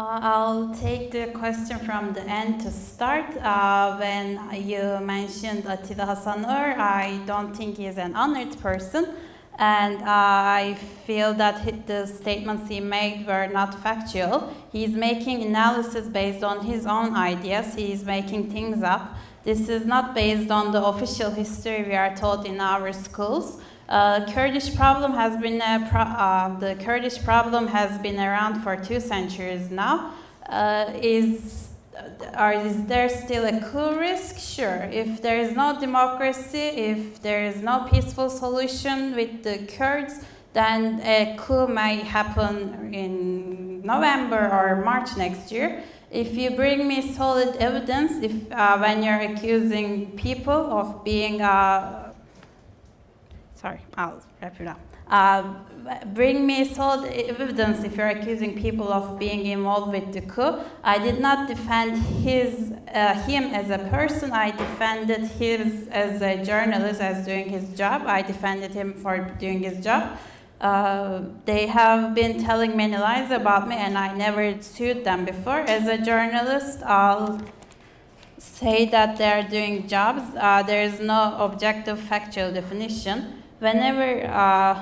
Uh, I'll take the question from the end to start. Uh, when you mentioned Attila Hasanur, I don't think he's an honored person. And I feel that the statements he made were not factual. He's making analysis based on his own ideas. He's making things up. This is not based on the official history we are taught in our schools. Uh, Kurdish problem has been a pro- uh, the Kurdish problem has been around for two centuries now. Uh, is are, is there still a coup risk? Sure. If there is no democracy, if there is no peaceful solution with the Kurds, then a coup may happen in November or March next year. If you bring me solid evidence, if uh, when you're accusing people of being uh, sorry, I'll wrap it up. Uh, bring me solid evidence if you're accusing people of being involved with the coup. I did not defend his, uh, him as a person. I defended him as a journalist, as doing his job. I defended him for doing his job. Uh, they have been telling many lies about me, and I never sued them before. As a journalist, I'll say that they're doing jobs. Uh, there is no objective factual definition whenever uh,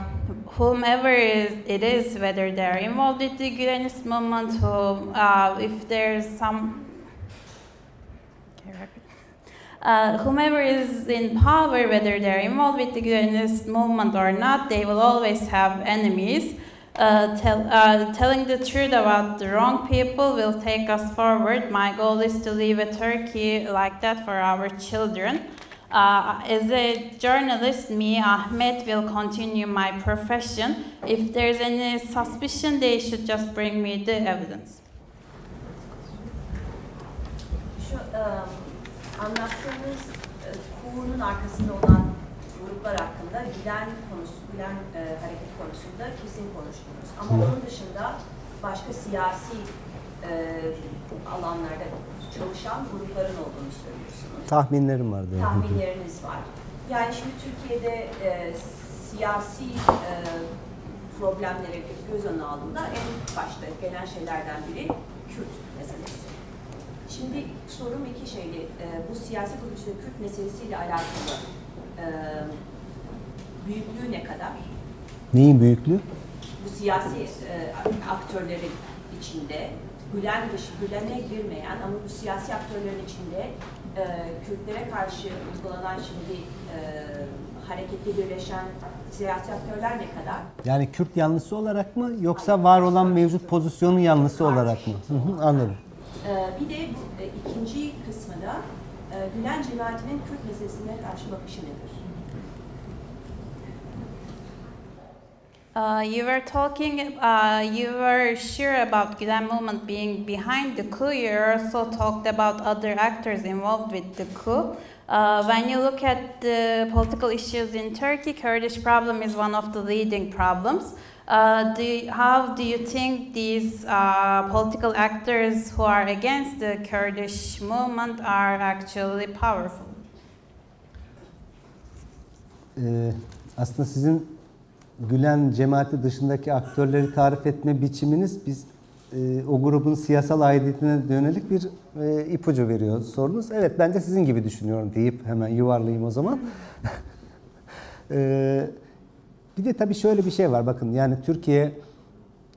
whomever is, it is, whether they're involved with the Gülenist movement, who, uh, if there's some, uh, whomever is in power, whether they're involved with the Gülenist movement or not, they will always have enemies. Uh, tell, uh, telling the truth about the wrong people will take us forward. My goal is to leave a Turkey like that for our children. Uh, as a journalist, me, Ahmet, will continue my profession. If there's any suspicion, they should just bring me the evidence. Şu e, anlattığınız e, kurunun arkasında olan gruplar hakkında Gülen konusu, Gülen e, hareket konusunda kesin konuştunuz. Ama onun dışında başka siyasi e, alanlarda çalışan grupların olduğunu söylüyorsunuz. Tahminlerim vardı. Tahminleriniz var. Yani şimdi Türkiye'de e, siyasi e, problemleri göz önüne aldığında en başta gelen şeylerden biri Kürt meselesi. Şimdi sorum iki şeyli. E, bu siyasi kuruluşun Kürt meselesiyle alakalı e, büyüklüğü ne kadar? Neyin büyüklüğü? Bu siyasi e, aktörlerin içinde Gülen dışı, Gülen'e girmeyen ama bu siyasi aktörlerin içinde e, Kürtlere karşı uygulanan şimdi e, harekette birleşen siyasi aktörler ne kadar? Yani Kürt yanlısı olarak mı yoksa var olan mevcut pozisyonun yanlısı olarak mı? Anladım. E, bir de bu e, ikinci kısmı da e, Gülen cemaatinin Kürt meselesine karşı bakışı nedir? Uh, you were talking, uh, you were sure about Gülen movement being behind the coup. You also talked about other actors involved with the coup. Uh, when you look at the political issues in Turkey, Kurdish problem is one of the leading problems. Uh, do how do you think these uh, political actors who are against the Kurdish movement are actually powerful? Aslında sizin Gülen cemaati dışındaki aktörleri tarif etme biçiminiz biz e, o grubun siyasal aidiyetine yönelik bir e, ipucu veriyor sorunuz. Evet ben de sizin gibi düşünüyorum deyip hemen yuvarlayayım o zaman. Ee, bir de tabii şöyle bir şey var bakın yani Türkiye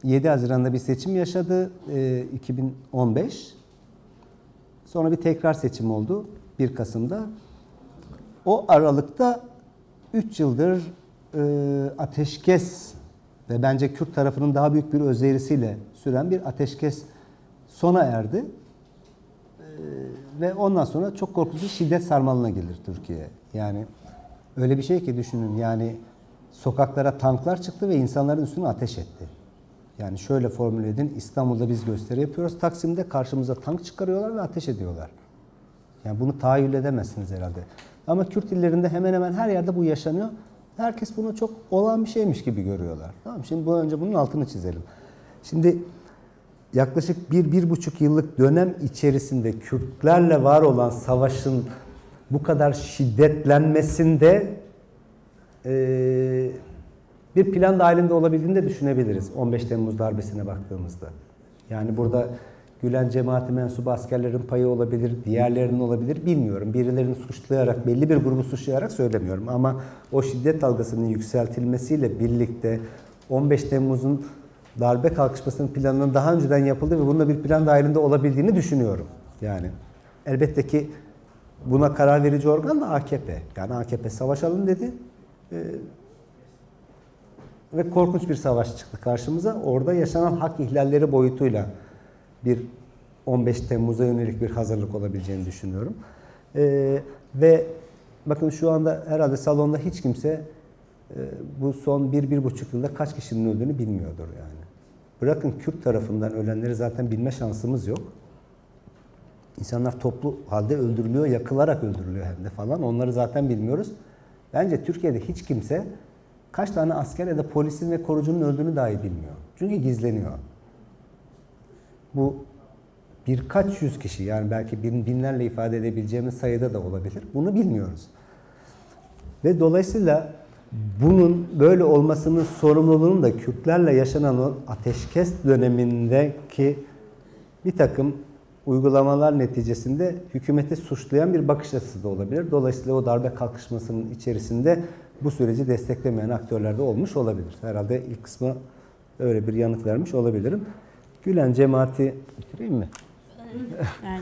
7 Haziran'da bir seçim yaşadı e, 2015. Sonra bir tekrar seçim oldu 1 Kasım'da. O aralıkta 3 yıldır e, ateşkes ve bence Kürt tarafının daha büyük bir özverisiyle süren bir ateşkes sona erdi. E, ve ondan sonra çok korkunç bir şiddet sarmalına gelir Türkiye. Yani öyle bir şey ki düşünün yani sokaklara tanklar çıktı ve insanların üstüne ateş etti. Yani şöyle formüle edin İstanbul'da biz gösteri yapıyoruz. Taksim'de karşımıza tank çıkarıyorlar ve ateş ediyorlar. Yani bunu tahayyül edemezsiniz herhalde. Ama Kürt illerinde hemen hemen her yerde bu yaşanıyor. Herkes bunu çok olan bir şeymiş gibi görüyorlar. Tamam Şimdi bu önce bunun altını çizelim. Şimdi yaklaşık bir, bir buçuk yıllık dönem içerisinde Kürtlerle var olan savaşın bu kadar şiddetlenmesinde eee, bir plan dahilinde olabildiğini de düşünebiliriz 15 Temmuz darbesine baktığımızda. Yani burada Gülen cemaati mensubu askerlerin payı olabilir, diğerlerinin olabilir bilmiyorum. Birilerini suçlayarak, belli bir grubu suçlayarak söylemiyorum. Ama o şiddet dalgasının yükseltilmesiyle birlikte 15 Temmuz'un darbe kalkışmasının planının daha önceden yapıldığı ve bununla bir plan dahilinde olabildiğini düşünüyorum. Yani elbette ki buna karar verici organ da AKP. Yani AKP savaşalım dedi. Ee, ve korkunç bir savaş çıktı karşımıza. Orada yaşanan hak ihlalleri boyutuyla bir 15 Temmuz'a yönelik bir hazırlık olabileceğini düşünüyorum. Ee, ve bakın şu anda herhalde salonda hiç kimse e, bu son bir, bir buçuk yılda kaç kişinin öldüğünü bilmiyordur yani. Bırakın Kürt tarafından ölenleri zaten bilme şansımız yok. İnsanlar toplu halde öldürülüyor, yakılarak öldürülüyor hem de falan. Onları zaten bilmiyoruz. Bence Türkiye'de hiç kimse kaç tane asker ya da polisin ve korucunun öldüğünü dahi bilmiyor. Çünkü gizleniyor. Bu birkaç yüz kişi yani belki bin, binlerle ifade edebileceğimiz sayıda da olabilir. Bunu bilmiyoruz. Ve dolayısıyla bunun böyle olmasının sorumluluğunu da Kürtlerle yaşanan o ateşkes dönemindeki bir takım uygulamalar neticesinde hükümeti suçlayan bir bakış açısı da olabilir. Dolayısıyla o darbe kalkışmasının içerisinde bu süreci desteklemeyen aktörler de olmuş olabilir. Herhalde ilk kısmı öyle bir yanıt vermiş olabilirim. Gülen cemaati bitireyim mi? Yani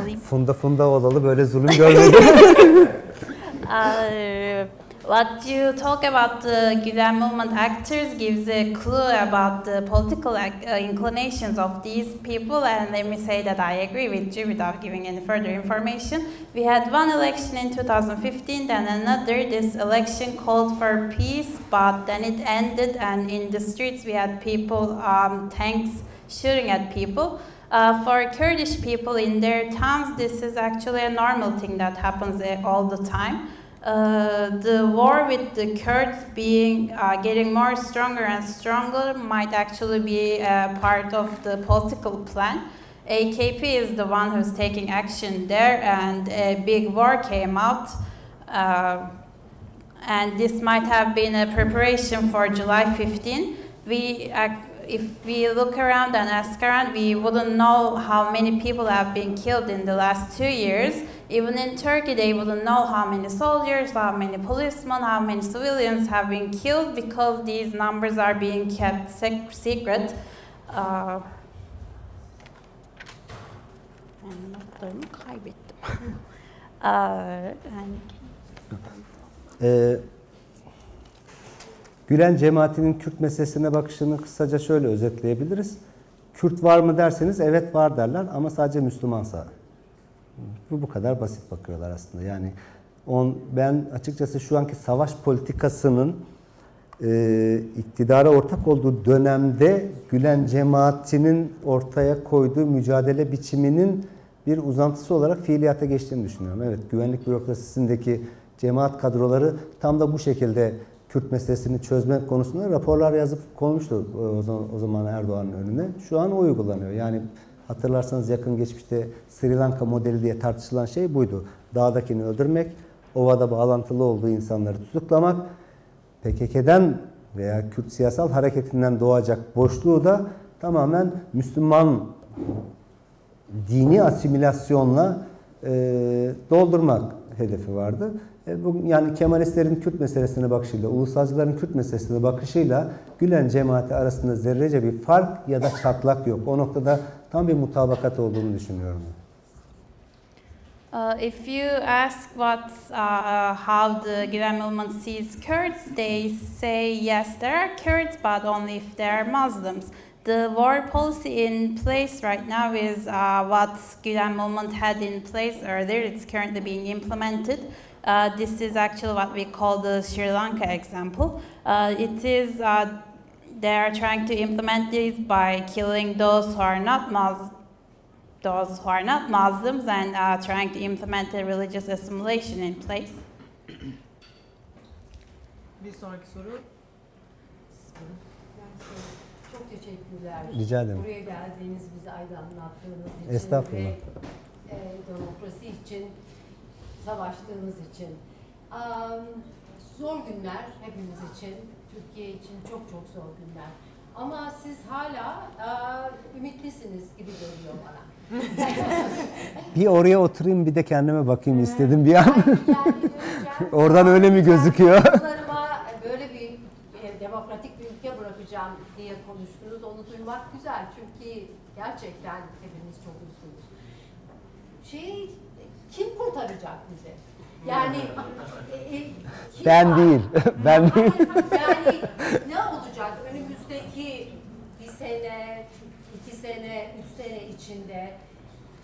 alayım. Funda funda olalı böyle zulüm görmedim. Uh, what you talk about the Gülen movement actors gives a clue about the political uh, inclinations of these people, and let me say that I agree with you without giving any further information. We had one election in 2015, then another. This election called for peace, but then it ended, and in the streets we had people, um, tanks shooting at people. Uh, for Kurdish people in their towns, this is actually a normal thing that happens uh, all the time. Uh, the war with the Kurds being uh, getting more stronger and stronger might actually be part of the political plan. AKP is the one who's taking action there, and a big war came out. Uh, and this might have been a preparation for July 15. We, if we look around and ask around, we wouldn't know how many people have been killed in the last two years. Even in Turkey, they wouldn't know how many soldiers, how many policemen, how many civilians have been killed because these numbers are being kept sec- secret. Uh. Uh, and Ee, Gülen cemaatinin Kürt meselesine bakışını kısaca şöyle özetleyebiliriz. Kürt var mı derseniz evet var derler ama sadece Müslümansa. Bu bu kadar basit bakıyorlar aslında. Yani on, ben açıkçası şu anki savaş politikasının e, iktidara ortak olduğu dönemde Gülen cemaatinin ortaya koyduğu mücadele biçiminin bir uzantısı olarak fiiliyata geçtiğini düşünüyorum. Evet, güvenlik bürokrasisindeki cemaat kadroları tam da bu şekilde Kürt meselesini çözme konusunda raporlar yazıp koymuştu o zaman, o zaman Erdoğan'ın önüne. Şu an o uygulanıyor. Yani hatırlarsanız yakın geçmişte Sri Lanka modeli diye tartışılan şey buydu. Dağdakini öldürmek, ovada bağlantılı olduğu insanları tutuklamak, PKK'den veya Kürt siyasal hareketinden doğacak boşluğu da tamamen Müslüman dini asimilasyonla e, doldurmak hedefi vardı. E, bu, yani Kemalistlerin Kürt meselesine bakışıyla, ulusalcıların Kürt meselesine bakışıyla Gülen cemaati arasında zerrece bir fark ya da çatlak yok. O noktada tam bir mutabakat olduğunu düşünüyorum. Uh, if you ask what uh, how the Gülen movement sees Kurds, they say yes, there are Kurds, but only if they are Muslims. The war policy in place right now is uh, what Gülen movement had in place earlier. It's currently being implemented. Uh, this is actually what we call the Sri Lanka example. Uh, it is uh, they are trying to implement this by killing those who are not Muslims those who are not Muslims and uh, trying to implement a religious assimilation in place. Bir sonraki soru. Çok teşekkürler. Rica ederim. Buraya geldiğiniz, bizi aydınlattığınız için Estağfurullah. ve e, demokrasi için savaştığınız için. Zor günler hepimiz için, Türkiye için çok çok zor günler. Ama siz hala ümitlisiniz gibi geliyor bana. Bir oraya oturayım bir de kendime bakayım istedim bir an. Yani, yani. Oradan öyle mi gözüküyor? Böyle bir e, demokratik bir ülke bırakacağım diye konuştunuz. Onu duymak güzel çünkü gerçekten hepimiz çok üzgünüz. Şey, kim kurtaracak bizi? Yani e, e, Ben var? değil. ben değil. yani ne olacak önümüzdeki bir sene, iki sene, üç sene içinde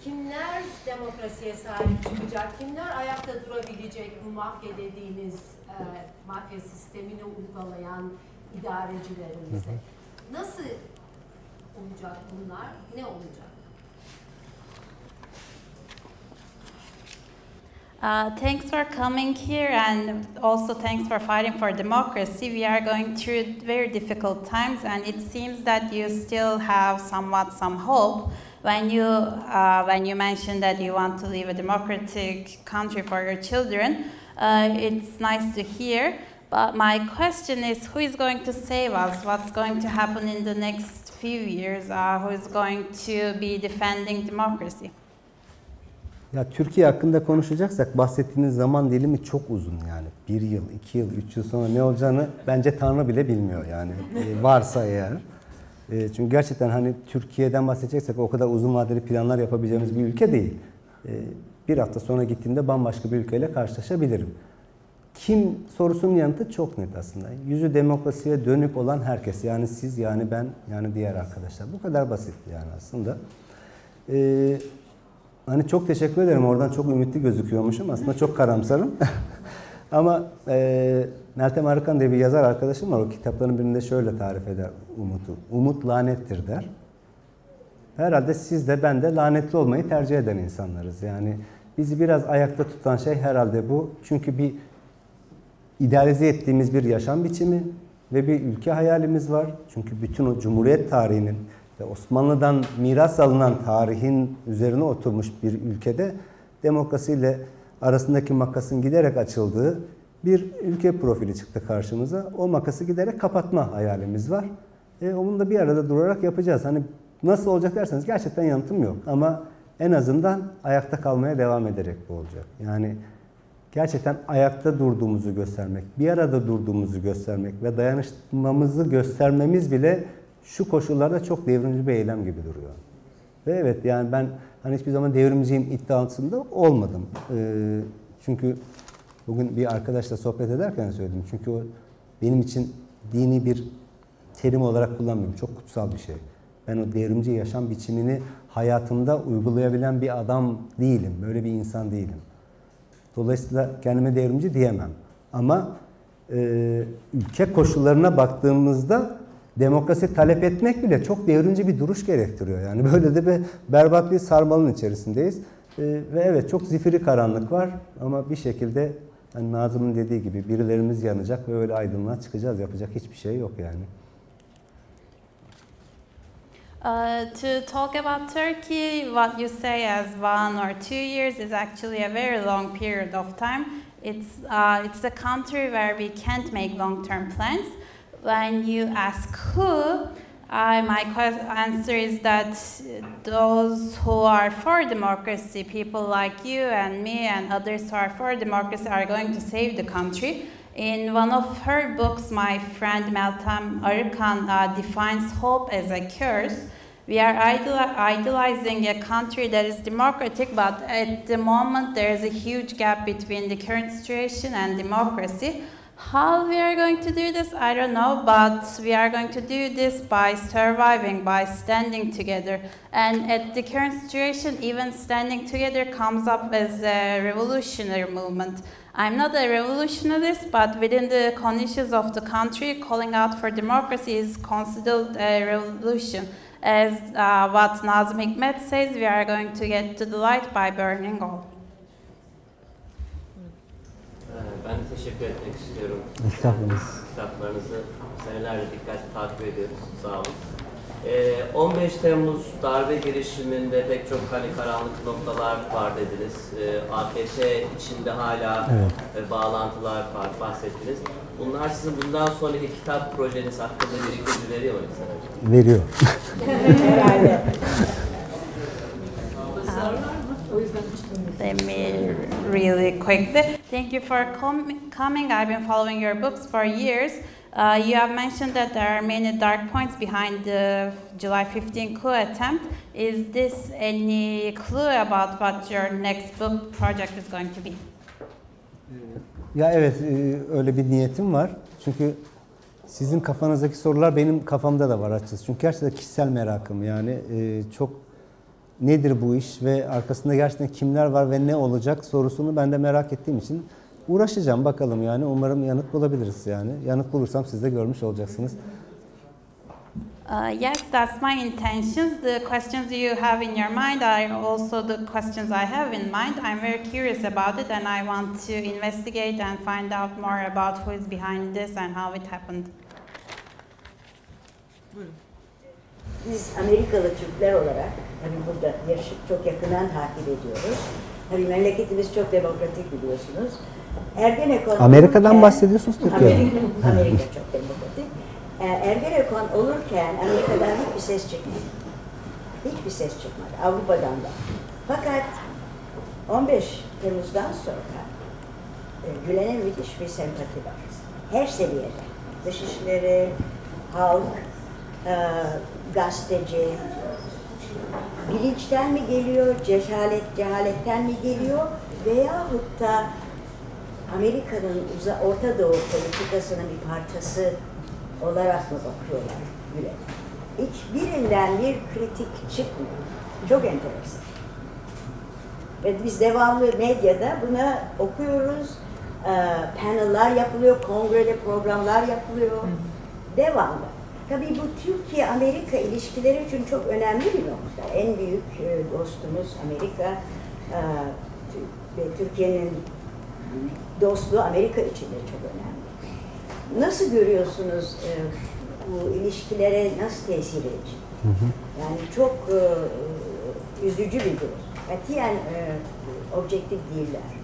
kimler demokrasiye sahip çıkacak, kimler ayakta durabilecek bu mafya dediğimiz e, mafya sistemini uygulayan idarecilerimize? Nasıl olacak bunlar? Ne olacak? Uh, thanks for coming here and also thanks for fighting for democracy. We are going through very difficult times and it seems that you still have somewhat some hope. When you, uh, when you mentioned that you want to leave a democratic country for your children, uh, it's nice to hear. But my question is who is going to save us? What's going to happen in the next few years? Uh, who is going to be defending democracy? Ya Türkiye hakkında konuşacaksak bahsettiğiniz zaman dilimi çok uzun yani. Bir yıl, iki yıl, üç yıl sonra ne olacağını bence Tanrı bile bilmiyor yani. E, varsa eğer. E, çünkü gerçekten hani Türkiye'den bahsedeceksek o kadar uzun vadeli planlar yapabileceğimiz bir ülke değil. E, bir hafta sonra gittiğimde bambaşka bir ülkeyle karşılaşabilirim. Kim sorusunun yanıtı çok net aslında. Yüzü demokrasiye dönük olan herkes. Yani siz, yani ben, yani diğer arkadaşlar. Bu kadar basit yani aslında. Ee, hani çok teşekkür ederim. Oradan çok ümitli gözüküyormuşum. Aslında çok karamsarım. Ama e, Meltem Arıkan diye bir yazar arkadaşım var. O kitapların birinde şöyle tarif eder Umut'u. Umut lanettir der. Herhalde siz de ben de lanetli olmayı tercih eden insanlarız. Yani bizi biraz ayakta tutan şey herhalde bu. Çünkü bir idealize ettiğimiz bir yaşam biçimi ve bir ülke hayalimiz var. Çünkü bütün o Cumhuriyet tarihinin Osmanlı'dan miras alınan tarihin üzerine oturmuş bir ülkede demokrasiyle arasındaki makasın giderek açıldığı bir ülke profili çıktı karşımıza. O makası giderek kapatma hayalimiz var. E, onu da bir arada durarak yapacağız. Hani nasıl olacak derseniz gerçekten yanıtım yok. Ama en azından ayakta kalmaya devam ederek bu olacak. Yani gerçekten ayakta durduğumuzu göstermek, bir arada durduğumuzu göstermek ve dayanışmamızı göstermemiz bile şu koşullarda çok devrimci bir eylem gibi duruyor. Ve evet yani ben hani hiçbir zaman devrimciyim iddiasında olmadım. Ee, çünkü bugün bir arkadaşla sohbet ederken söyledim. Çünkü o benim için dini bir terim olarak kullanmıyorum. Çok kutsal bir şey. Ben o devrimci yaşam biçimini hayatımda uygulayabilen bir adam değilim. Böyle bir insan değilim. Dolayısıyla kendime devrimci diyemem. Ama e, ülke koşullarına baktığımızda demokrasi talep etmek bile çok devrimci bir duruş gerektiriyor. Yani böyle de bir berbat bir sarmalın içerisindeyiz. E, ve evet çok zifiri karanlık var ama bir şekilde hani Nazım'ın dediği gibi birilerimiz yanacak ve öyle aydınlığa çıkacağız. Yapacak hiçbir şey yok yani. Uh, to talk about Turkey, what you say as one or two years is actually a very long period of time. It's, uh, it's a country where we can't make long-term plans. When you ask who, uh, my answer is that those who are for democracy, people like you and me and others who are for democracy, are going to save the country. In one of her books, my friend Meltem Arıkan uh, defines hope as a curse. We are idol idolizing a country that is democratic, but at the moment there is a huge gap between the current situation and democracy. How we are going to do this, I don't know, but we are going to do this by surviving, by standing together. And at the current situation, even standing together comes up as a revolutionary movement. I'm not a revolutionist, but within the conditions of the country, calling out for democracy is considered a revolution. As uh, what Nazım Hikmet says, we are going to get to the light by burning all. Ben de teşekkür etmek istiyorum. Estağfurullah. Kitaplarınızı senelerce dikkatli takip ediyoruz. Sağ olun. Ee, 15 Temmuz darbe girişiminde pek çok hani karanlık noktalar var dediniz. Ee, AKP içinde hala Evet. e, bağlantılar var bahsettiniz. Bunlar sizin bundan sonraki kitap projeniz hakkında bir ipucu veriyor mu bize? Veriyor. Herhalde. Let me really quickly. Thank you for com- coming. I've been following your books for years. Uh, you have mentioned that there are many dark points behind the July 15 coup attempt. Is this any clue about what your next book project is going to be? Ya evet e, öyle bir niyetim var. Çünkü sizin kafanızdaki sorular benim kafamda da var açıkçası. Çünkü gerçekten kişisel merakım yani e, çok nedir bu iş ve arkasında gerçekten kimler var ve ne olacak sorusunu ben de merak ettiğim için uğraşacağım bakalım yani umarım yanıt bulabiliriz yani. Yanıt bulursam siz de görmüş olacaksınız. Uh, yes, that's my intentions. The questions you have in your mind are also the questions I have in mind. I'm very curious about it and I want to investigate and find out more about who is behind this and how it happened. Biz Amerikalı Türkler olarak tabii burada yaşı çok yakından takip ediyoruz. Tabii memleketimiz çok demokratik biliyorsunuz. Ergenekon Amerika'dan olurken- bahsediyorsunuz, Türkiye'den. Amerika, Amerika çok demokratik. Ergenekon olurken Amerika'dan hiçbir ses çıkmadı. Hiçbir ses çıkmadı. Avrupa'dan da. Fakat 15 Temmuz'dan sonra e, Gülen'e müthiş bir sempati var. Her seviyede. Dışişleri, halk, e, gazeteci, bilinçten mi geliyor, cehalet, cehaletten mi geliyor veyahut da Amerika'nın uza, Orta Doğu politikasının bir parçası olarak mı bakıyorlar Gülen? Hiçbirinden bir kritik çıkmıyor. Çok enteresan. Ve biz devamlı medyada buna okuyoruz. Ee, panellar yapılıyor, kongrede programlar yapılıyor. Devamlı. Tabii bu Türkiye-Amerika ilişkileri için çok önemli bir nokta. En büyük e, dostumuz Amerika e, ve Türkiye'nin dostluğu Amerika için de çok önemli. Nasıl görüyorsunuz e, bu ilişkilere nasıl tesir edecek? Yani çok üzücü bir durum. Katiyen objektif değiller.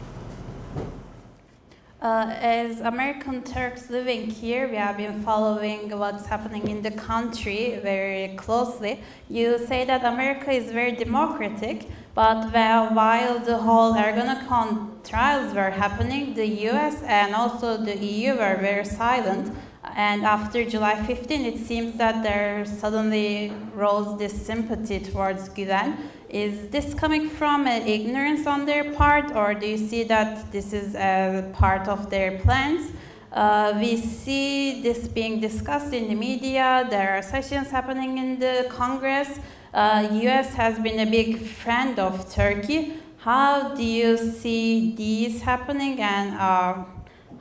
Uh, as American Turks living here, we have been following what's happening in the country very closely. You say that America is very democratic, but while the whole Ergonokon trials were happening, the US and also the EU were very silent. And after July 15, it seems that there suddenly rose this sympathy towards Gülen. Is this coming from an ignorance on their part, or do you see that this is a part of their plans? Uh, we see this being discussed in the media. There are sessions happening in the Congress. Uh, U.S. has been a big friend of Turkey. How do you see these happening, and uh,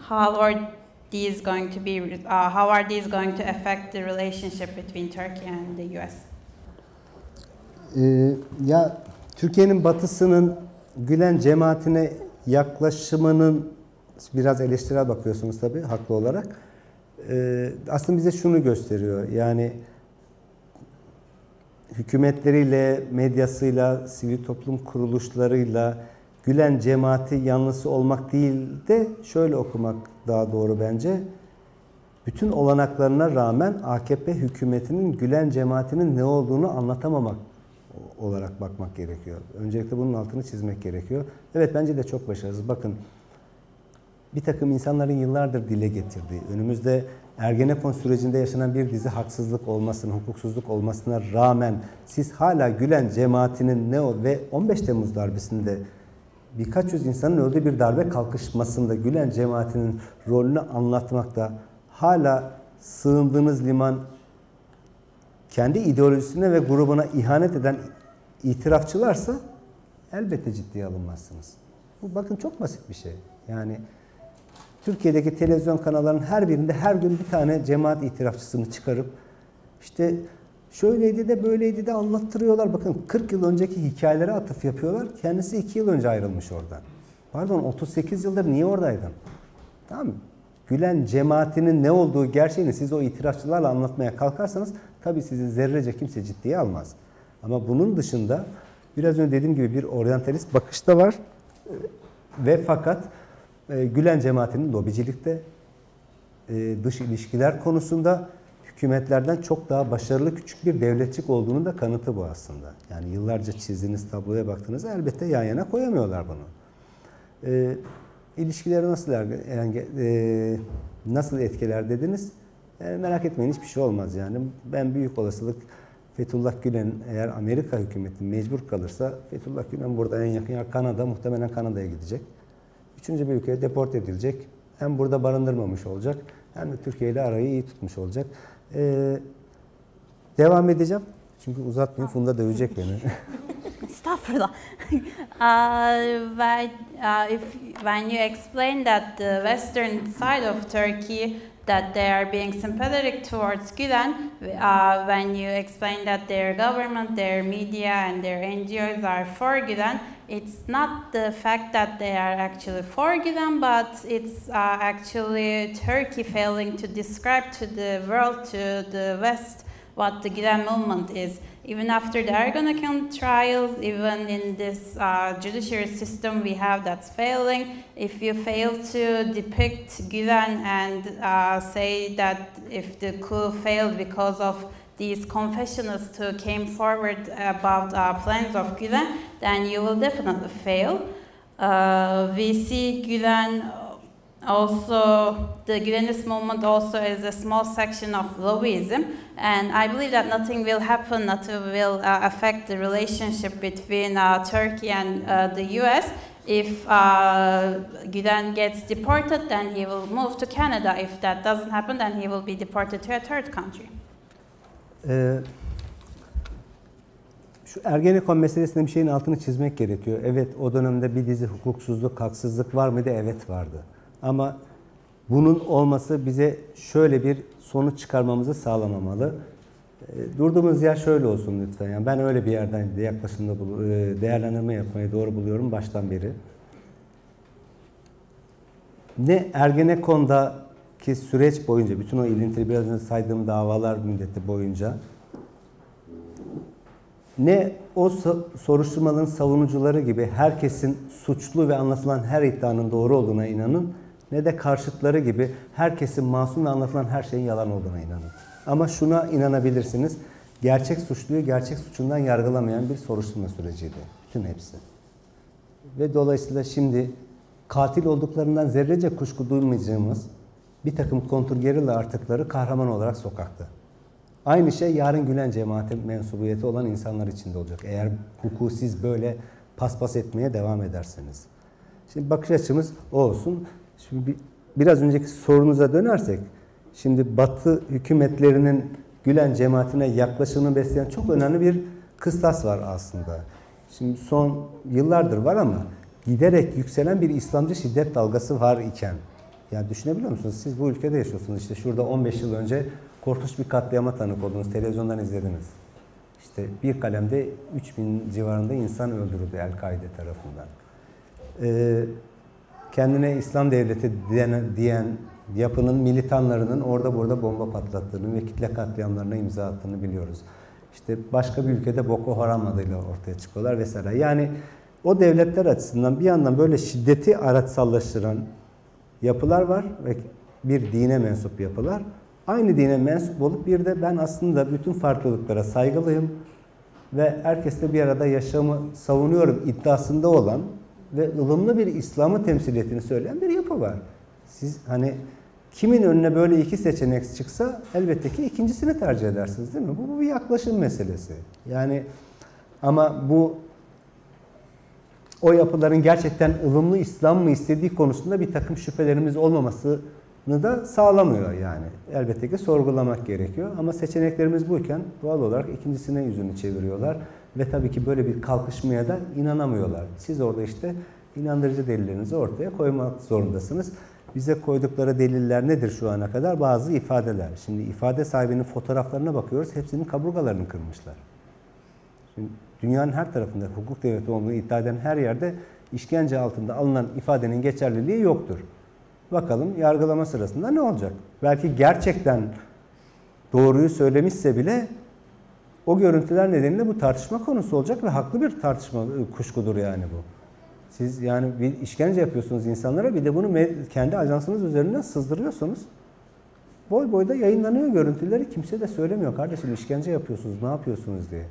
how are these going to be? Uh, how are these going to affect the relationship between Turkey and the U.S.? Ee, ya Türkiye'nin batısının Gülen cemaatine yaklaşımının biraz eleştirel bakıyorsunuz tabii haklı olarak. Ee, aslında bize şunu gösteriyor. Yani hükümetleriyle, medyasıyla, sivil toplum kuruluşlarıyla Gülen cemaati yanlısı olmak değil de şöyle okumak daha doğru bence. Bütün olanaklarına rağmen AKP hükümetinin Gülen cemaatinin ne olduğunu anlatamamak olarak bakmak gerekiyor. Öncelikle bunun altını çizmek gerekiyor. Evet bence de çok başarısız. Bakın bir takım insanların yıllardır dile getirdiği, önümüzde Ergenekon sürecinde yaşanan bir dizi haksızlık olmasına, hukuksuzluk olmasına rağmen siz hala Gülen cemaatinin ne o ve 15 Temmuz darbesinde birkaç yüz insanın öldüğü bir darbe kalkışmasında Gülen cemaatinin rolünü anlatmakta hala sığındığınız liman kendi ideolojisine ve grubuna ihanet eden itirafçılarsa elbette ciddiye alınmazsınız. Bu bakın çok basit bir şey. Yani Türkiye'deki televizyon kanallarının her birinde her gün bir tane cemaat itirafçısını çıkarıp işte şöyleydi de böyleydi de anlattırıyorlar. Bakın 40 yıl önceki hikayelere atıf yapıyorlar. Kendisi 2 yıl önce ayrılmış oradan. Pardon 38 yıldır niye oradaydın? Tamam mı? Gülen cemaatinin ne olduğu gerçeğini siz o itirafçılarla anlatmaya kalkarsanız tabii sizi zerrece kimse ciddiye almaz. Ama bunun dışında biraz önce dediğim gibi bir oryantalist bakışta var ve fakat e, Gülen cemaatinin lobicilikte, e, dış ilişkiler konusunda hükümetlerden çok daha başarılı küçük bir devletçik olduğunu da kanıtı bu aslında. Yani yıllarca çizdiğiniz tabloya baktığınızda elbette yan yana koyamıyorlar bunu. E, ilişkileri nasıl erge- e, nasıl etkiler dediniz? E, merak etmeyin hiçbir şey olmaz yani. Ben büyük olasılık Fethullah Gülen eğer Amerika hükümeti mecbur kalırsa Fethullah Gülen burada en yakın yer Kanada muhtemelen Kanada'ya gidecek. üçüncü bir ülkeye deport edilecek. Hem burada barındırmamış olacak hem de Türkiye ile arayı iyi tutmuş olacak. Ee, devam edeceğim. Çünkü uzatmayayım Funda dövecek beni. Estağfurullah. uh, but, uh, if, when you explain that the western side of Turkey that they are being sympathetic towards Gülen, uh, when you explain that their government, their media, and their NGOs are for Gülen, it's not the fact that they are actually for Gülen, but it's uh, actually Turkey failing to describe to the world, to the West, what the Gülen movement is. Even after the Ergenekon trials, even in this uh, judiciary system we have that's failing, if you fail to depict Gülen and uh, say that if the coup failed because of these confessionals who came forward about uh, plans of Gülen, then you will definitely fail. Uh, we see Gülen also, the Gülenist movement also is a small section of lobbyism, and I believe that nothing will happen, nothing will uh, affect the relationship between uh, Turkey and uh, the US. If uh, Gülen gets deported, then he will move to Canada. If that doesn't happen, then he will be deported to a third country. Şu Ergenekon meselesinde bir şeyin altını çizmek gerekiyor. Evet o dönemde bir dizi hukuksuzluk, haksızlık var mıydı? Evet vardı. Ama bunun olması bize şöyle bir sonuç çıkarmamızı sağlamamalı. Ee, durduğumuz yer şöyle olsun lütfen. Yani ben öyle bir yerden yaklaşımda e, değerlendirme yapmayı doğru buluyorum baştan beri. Ne Ergenekon'daki süreç boyunca, bütün o ilintili biraz önce saydığım davalar müddeti boyunca ne o soruşturmaların savunucuları gibi herkesin suçlu ve anlatılan her iddianın doğru olduğuna inanın ne de karşıtları gibi herkesin masum ve anlatılan her şeyin yalan olduğuna inanın. Ama şuna inanabilirsiniz. Gerçek suçluyu gerçek suçundan yargılamayan bir soruşturma süreciydi. Bütün hepsi. Ve dolayısıyla şimdi katil olduklarından zerrece kuşku duymayacağımız bir takım kontrgerilla artıkları kahraman olarak sokakta. Aynı şey yarın Gülen cemaati mensubiyeti olan insanlar için de olacak. Eğer hukuku siz böyle paspas etmeye devam ederseniz. Şimdi bakış açımız o olsun. Şimdi bir, biraz önceki sorunuza dönersek, şimdi Batı hükümetlerinin Gülen cemaatine yaklaşımını besleyen çok önemli bir kıstas var aslında. Şimdi son yıllardır var ama giderek yükselen bir İslamcı şiddet dalgası var iken, yani düşünebiliyor musunuz? Siz bu ülkede yaşıyorsunuz. İşte şurada 15 yıl önce korkunç bir katliama tanık oldunuz. Televizyondan izlediniz. İşte bir kalemde 3000 civarında insan öldürüldü El-Kaide tarafından. Ee, kendine İslam devleti diyen, diyen yapının militanlarının orada burada bomba patlattığını ve kitle katliamlarına imza attığını biliyoruz. İşte başka bir ülkede Boko Haram adıyla ortaya çıkıyorlar vesaire. Yani o devletler açısından bir yandan böyle şiddeti araçsallaştıran yapılar var ve bir dine mensup yapılar. Aynı dine mensup olup bir de ben aslında bütün farklılıklara saygılıyım ve herkesle bir arada yaşamı savunuyorum iddiasında olan ve ılımlı bir İslam'ı temsil ettiğini söyleyen bir yapı var. Siz hani kimin önüne böyle iki seçenek çıksa elbette ki ikincisini tercih edersiniz değil mi? Bu, bu bir yaklaşım meselesi. Yani ama bu o yapıların gerçekten ılımlı İslam mı istediği konusunda bir takım şüphelerimiz olmamasını da sağlamıyor yani. Elbette ki sorgulamak gerekiyor ama seçeneklerimiz buyken doğal olarak ikincisine yüzünü çeviriyorlar ve tabii ki böyle bir kalkışmaya da inanamıyorlar. Siz orada işte inandırıcı delillerinizi ortaya koymak zorundasınız. Bize koydukları deliller nedir şu ana kadar? Bazı ifadeler. Şimdi ifade sahibinin fotoğraflarına bakıyoruz. Hepsinin kaburgalarını kırmışlar. Şimdi dünyanın her tarafında hukuk devleti olduğunu iddia eden her yerde işkence altında alınan ifadenin geçerliliği yoktur. Bakalım yargılama sırasında ne olacak? Belki gerçekten doğruyu söylemişse bile o görüntüler nedeniyle bu tartışma konusu olacak ve haklı bir tartışma e, kuşkudur yani bu. Siz yani bir işkence yapıyorsunuz insanlara bir de bunu kendi ajansınız üzerinden sızdırıyorsunuz. Boy boyda yayınlanıyor görüntüleri kimse de söylemiyor kardeşim işkence yapıyorsunuz ne yapıyorsunuz diye.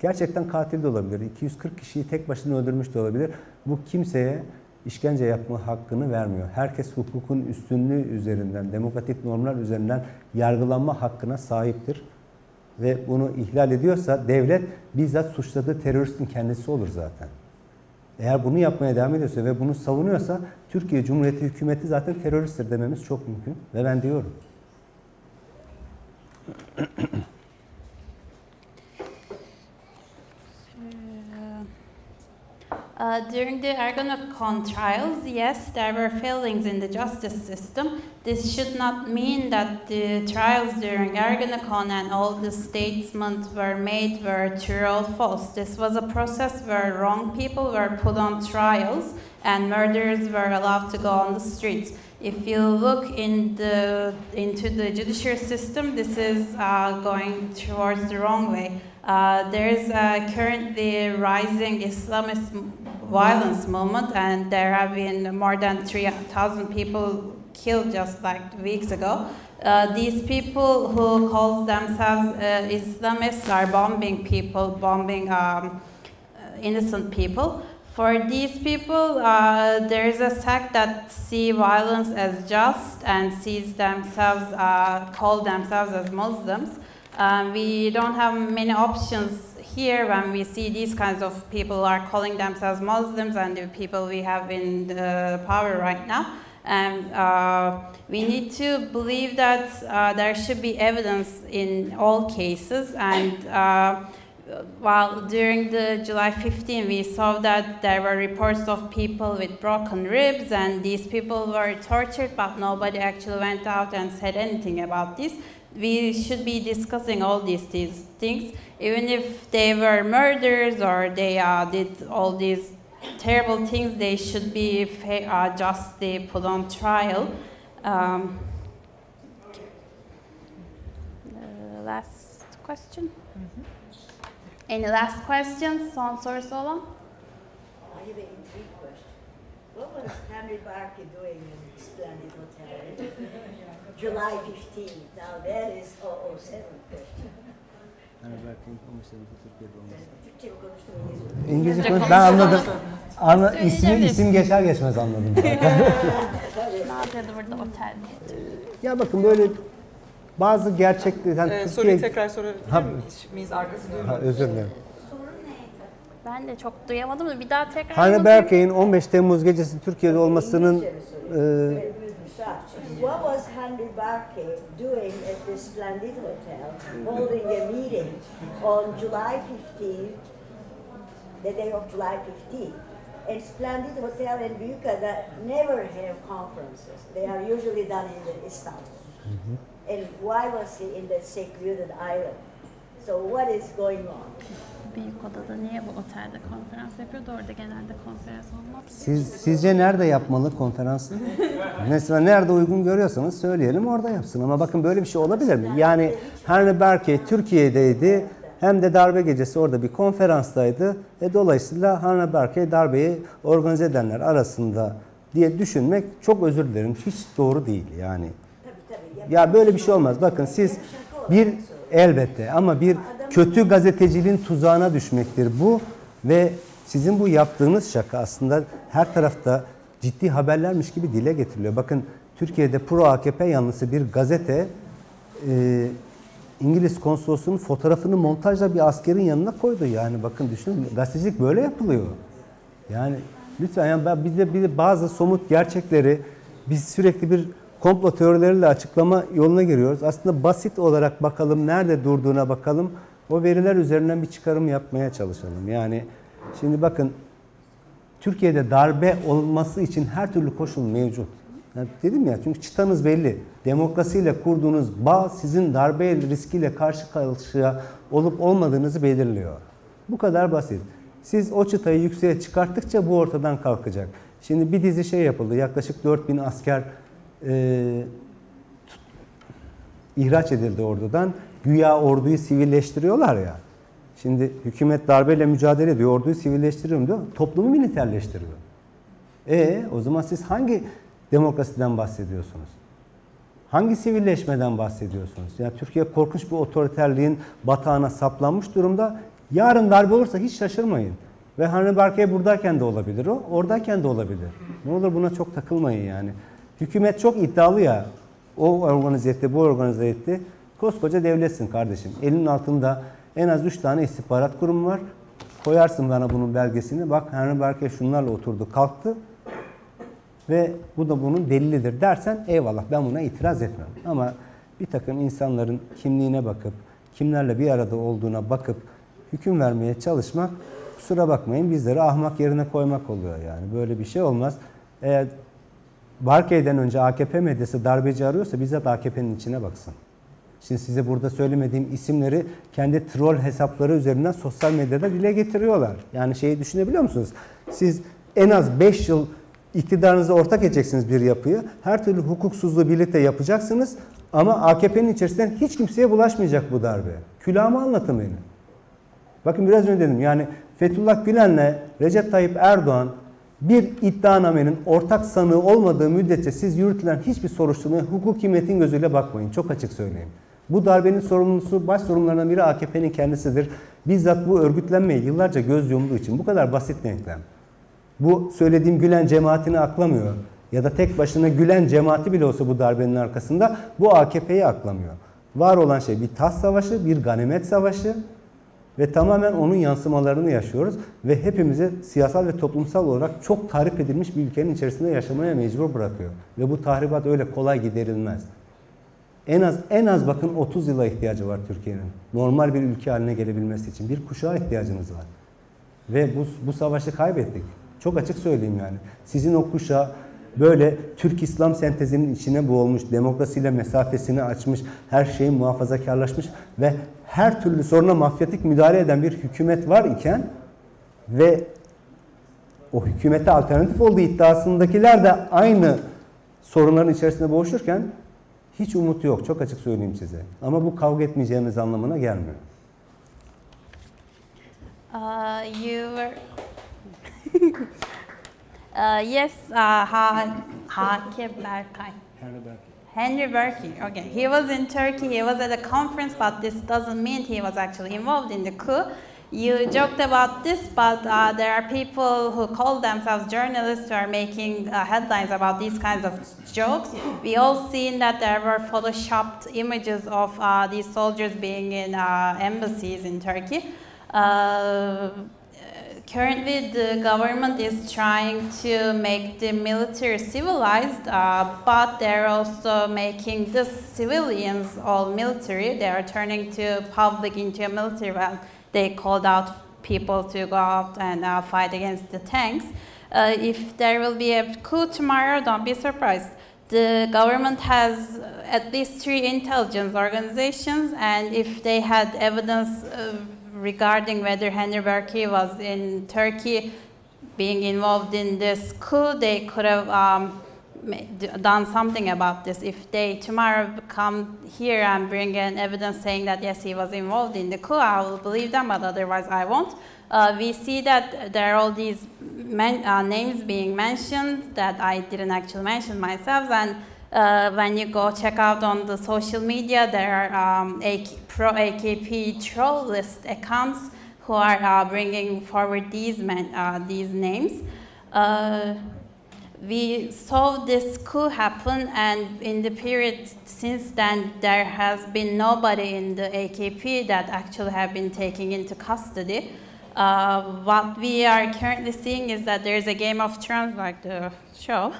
Gerçekten katil de olabilir. 240 kişiyi tek başına öldürmüş de olabilir. Bu kimseye işkence yapma hakkını vermiyor. Herkes hukukun üstünlüğü üzerinden, demokratik normlar üzerinden yargılanma hakkına sahiptir. Ve bunu ihlal ediyorsa devlet bizzat suçladığı teröristin kendisi olur zaten. Eğer bunu yapmaya devam ediyorsa ve bunu savunuyorsa Türkiye Cumhuriyeti hükümeti zaten teröristtir dememiz çok mümkün. Ve ben diyorum. Uh, during the Ergonocon trials, yes, there were failings in the justice system. This should not mean that the trials during Ergonocon and all the statements were made were true or false. This was a process where wrong people were put on trials and murderers were allowed to go on the streets. If you look in the, into the judiciary system, this is uh, going towards the wrong way. Uh, there is a currently rising Islamist violence movement, and there have been more than 3,000 people killed just like weeks ago. Uh, these people who call themselves uh, Islamists are bombing people, bombing um, innocent people. For these people, uh, there is a sect that see violence as just and sees themselves, uh, call themselves as Muslims. Um, we don't have many options here when we see these kinds of people are calling themselves Muslims and the people we have in the power right now. And uh, we need to believe that uh, there should be evidence in all cases. And uh, while during the July 15, we saw that there were reports of people with broken ribs, and these people were tortured, but nobody actually went out and said anything about this we should be discussing all these, these things, even if they were murders or they uh, did all these terrible things, they should be uh, justly put on trial. Um, the last question? Mm -hmm. Any last questions? Son sorusu olan? I have an intrigue question. What was Henry Barker doing in Splendid Hotel? July 15th. Now that is 007 question. Türkçe mi konuştun İngilizce konuş. Ben anladım. Anla, ismi isim geçer geçmez anladım zaten. Ne yapıyordu burada otelde? ya bakın böyle bazı gerçek yani Ee, Türkiye... soruyu tekrar sorabilir miyiz? Arkası ha, duymadım. özür dilerim. Ben de çok duyamadım da bir daha tekrar anlatayım. Berkay'ın 15 Temmuz gecesi Türkiye'de olmasının e, What was Henry Barkey doing at the Splendid Hotel, holding a meeting on July 15th, the day of July 15th? And Splendid Hotel and Büyükada never have conferences. They are usually done in the Istanbul. Mm-hmm. And why was he in the secluded island? So what is going on? Büyük odada niye bu otelde konferans yapıyordu? Orada genelde konferans olmaz. siz sizce nerede yapmalı konferansı? Mesela nerede uygun görüyorsanız söyleyelim orada yapsın. Ama bakın böyle bir şey olabilir mi? Yani Henry Berkey Türkiye'deydi. Hem de darbe gecesi orada bir konferanstaydı. E dolayısıyla Henry Berkey darbeyi organize edenler arasında diye düşünmek çok özür dilerim. Hiç doğru değil yani. Ya böyle bir şey olmaz. Bakın siz bir elbette ama bir kötü gazeteciliğin tuzağına düşmektir bu ve sizin bu yaptığınız şaka aslında her tarafta ciddi haberlermiş gibi dile getiriliyor. Bakın Türkiye'de pro AKP yanlısı bir gazete e, İngiliz konsolosunun fotoğrafını montajla bir askerin yanına koydu. Yani bakın düşünün gazetecilik böyle yapılıyor. Yani lütfen yani ben bir de, bir de bazı somut gerçekleri biz sürekli bir komplo teorileriyle açıklama yoluna giriyoruz. Aslında basit olarak bakalım, nerede durduğuna bakalım. O veriler üzerinden bir çıkarım yapmaya çalışalım. Yani şimdi bakın Türkiye'de darbe olması için her türlü koşul mevcut. Yani dedim ya çünkü çıtanız belli. Demokrasiyle kurduğunuz bağ sizin darbe riskiyle karşı karşıya olup olmadığınızı belirliyor. Bu kadar basit. Siz o çıtayı yükseğe çıkarttıkça bu ortadan kalkacak. Şimdi bir dizi şey yapıldı. Yaklaşık 4000 asker e, ihraç edildi ordudan. Güya orduyu sivilleştiriyorlar ya. Şimdi hükümet darbeyle mücadele ediyor, orduyu sivilleştiriyorum diyor. Toplumu militerleştiriyor. E o zaman siz hangi demokrasiden bahsediyorsunuz? Hangi sivilleşmeden bahsediyorsunuz? Yani Türkiye korkunç bir otoriterliğin batağına saplanmış durumda. Yarın darbe olursa hiç şaşırmayın. Ve Henry Barkey buradayken de olabilir o, oradayken de olabilir. Ne olur buna çok takılmayın yani. Hükümet çok iddialı ya. O organize etti, bu organize etti. Koskoca devletsin kardeşim. Elinin altında en az 3 tane istihbarat kurumu var. Koyarsın bana bunun belgesini. Bak Henry Berke şunlarla oturdu kalktı. Ve bu da bunun delilidir dersen eyvallah ben buna itiraz etmem. Ama bir takım insanların kimliğine bakıp, kimlerle bir arada olduğuna bakıp hüküm vermeye çalışmak kusura bakmayın bizleri ahmak yerine koymak oluyor yani. Böyle bir şey olmaz. Eğer Barkey'den önce AKP medyası darbeci arıyorsa bizzat AKP'nin içine baksın. Şimdi size burada söylemediğim isimleri kendi troll hesapları üzerinden sosyal medyada dile getiriyorlar. Yani şeyi düşünebiliyor musunuz? Siz en az 5 yıl iktidarınıza ortak edeceksiniz bir yapıyı. Her türlü hukuksuzluğu birlikte yapacaksınız. Ama AKP'nin içerisinden hiç kimseye bulaşmayacak bu darbe. Külahımı anlatın beni. Bakın biraz önce dedim yani Fethullah Gülen'le Recep Tayyip Erdoğan bir iddianamenin ortak sanığı olmadığı müddetçe siz yürütülen hiçbir soruşturmaya hukuki metin gözüyle bakmayın. Çok açık söyleyeyim. Bu darbenin sorumlusu, baş sorumlularından biri AKP'nin kendisidir. Bizzat bu örgütlenmeyi yıllarca göz yumduğu için bu kadar basit denklem. Bu söylediğim Gülen cemaatini aklamıyor. Ya da tek başına Gülen cemaati bile olsa bu darbenin arkasında bu AKP'yi aklamıyor. Var olan şey bir tas savaşı, bir ganimet savaşı ve tamamen onun yansımalarını yaşıyoruz ve hepimizi siyasal ve toplumsal olarak çok tahrip edilmiş bir ülkenin içerisinde yaşamaya mecbur bırakıyor. Ve bu tahribat öyle kolay giderilmez. En az en az bakın 30 yıla ihtiyacı var Türkiye'nin. Normal bir ülke haline gelebilmesi için bir kuşağa ihtiyacınız var. Ve bu, bu savaşı kaybettik. Çok açık söyleyeyim yani. Sizin o kuşağı böyle Türk-İslam sentezinin içine boğulmuş, demokrasiyle mesafesini açmış, her şeyin muhafazakarlaşmış ve her türlü soruna mafyatik müdahale eden bir hükümet var iken ve o hükümete alternatif olduğu iddiasındakiler de aynı sorunların içerisinde boğuşurken hiç umut yok. Çok açık söyleyeyim size. Ama bu kavga etmeyeceğimiz anlamına gelmiyor. Uh, you were. uh, yes, uh, ha- Hake Berkay. Henry Berkey. Okay, he was in Turkey. He was at a conference, but this doesn't mean he was actually involved in the coup. You joked about this, but uh, there are people who call themselves journalists who are making uh, headlines about these kinds of jokes. We all seen that there were photoshopped images of uh, these soldiers being in uh, embassies in Turkey. Uh, currently, the government is trying to make the military civilized, uh, but they're also making the civilians all military. They are turning to public into a military. Well, they called out people to go out and uh, fight against the tanks. Uh, if there will be a coup tomorrow, don't be surprised. The government has at least three intelligence organizations, and if they had evidence uh, regarding whether Henry Berkey was in Turkey being involved in this coup, they could have um, done something about this. If they tomorrow come here and bring in evidence saying that yes, he was involved in the coup, I will believe them, but otherwise I won't. Uh, we see that there are all these men, uh, names being mentioned that I didn't actually mention myself, and uh, when you go check out on the social media, there are um, pro AKP troll list accounts who are uh, bringing forward these men, uh, these names. We saw this coup happen, and in the period since then, there has been nobody in the AKP that actually have been taken into custody. Uh, what we are currently seeing is that there is a Game of Thrones, like the show,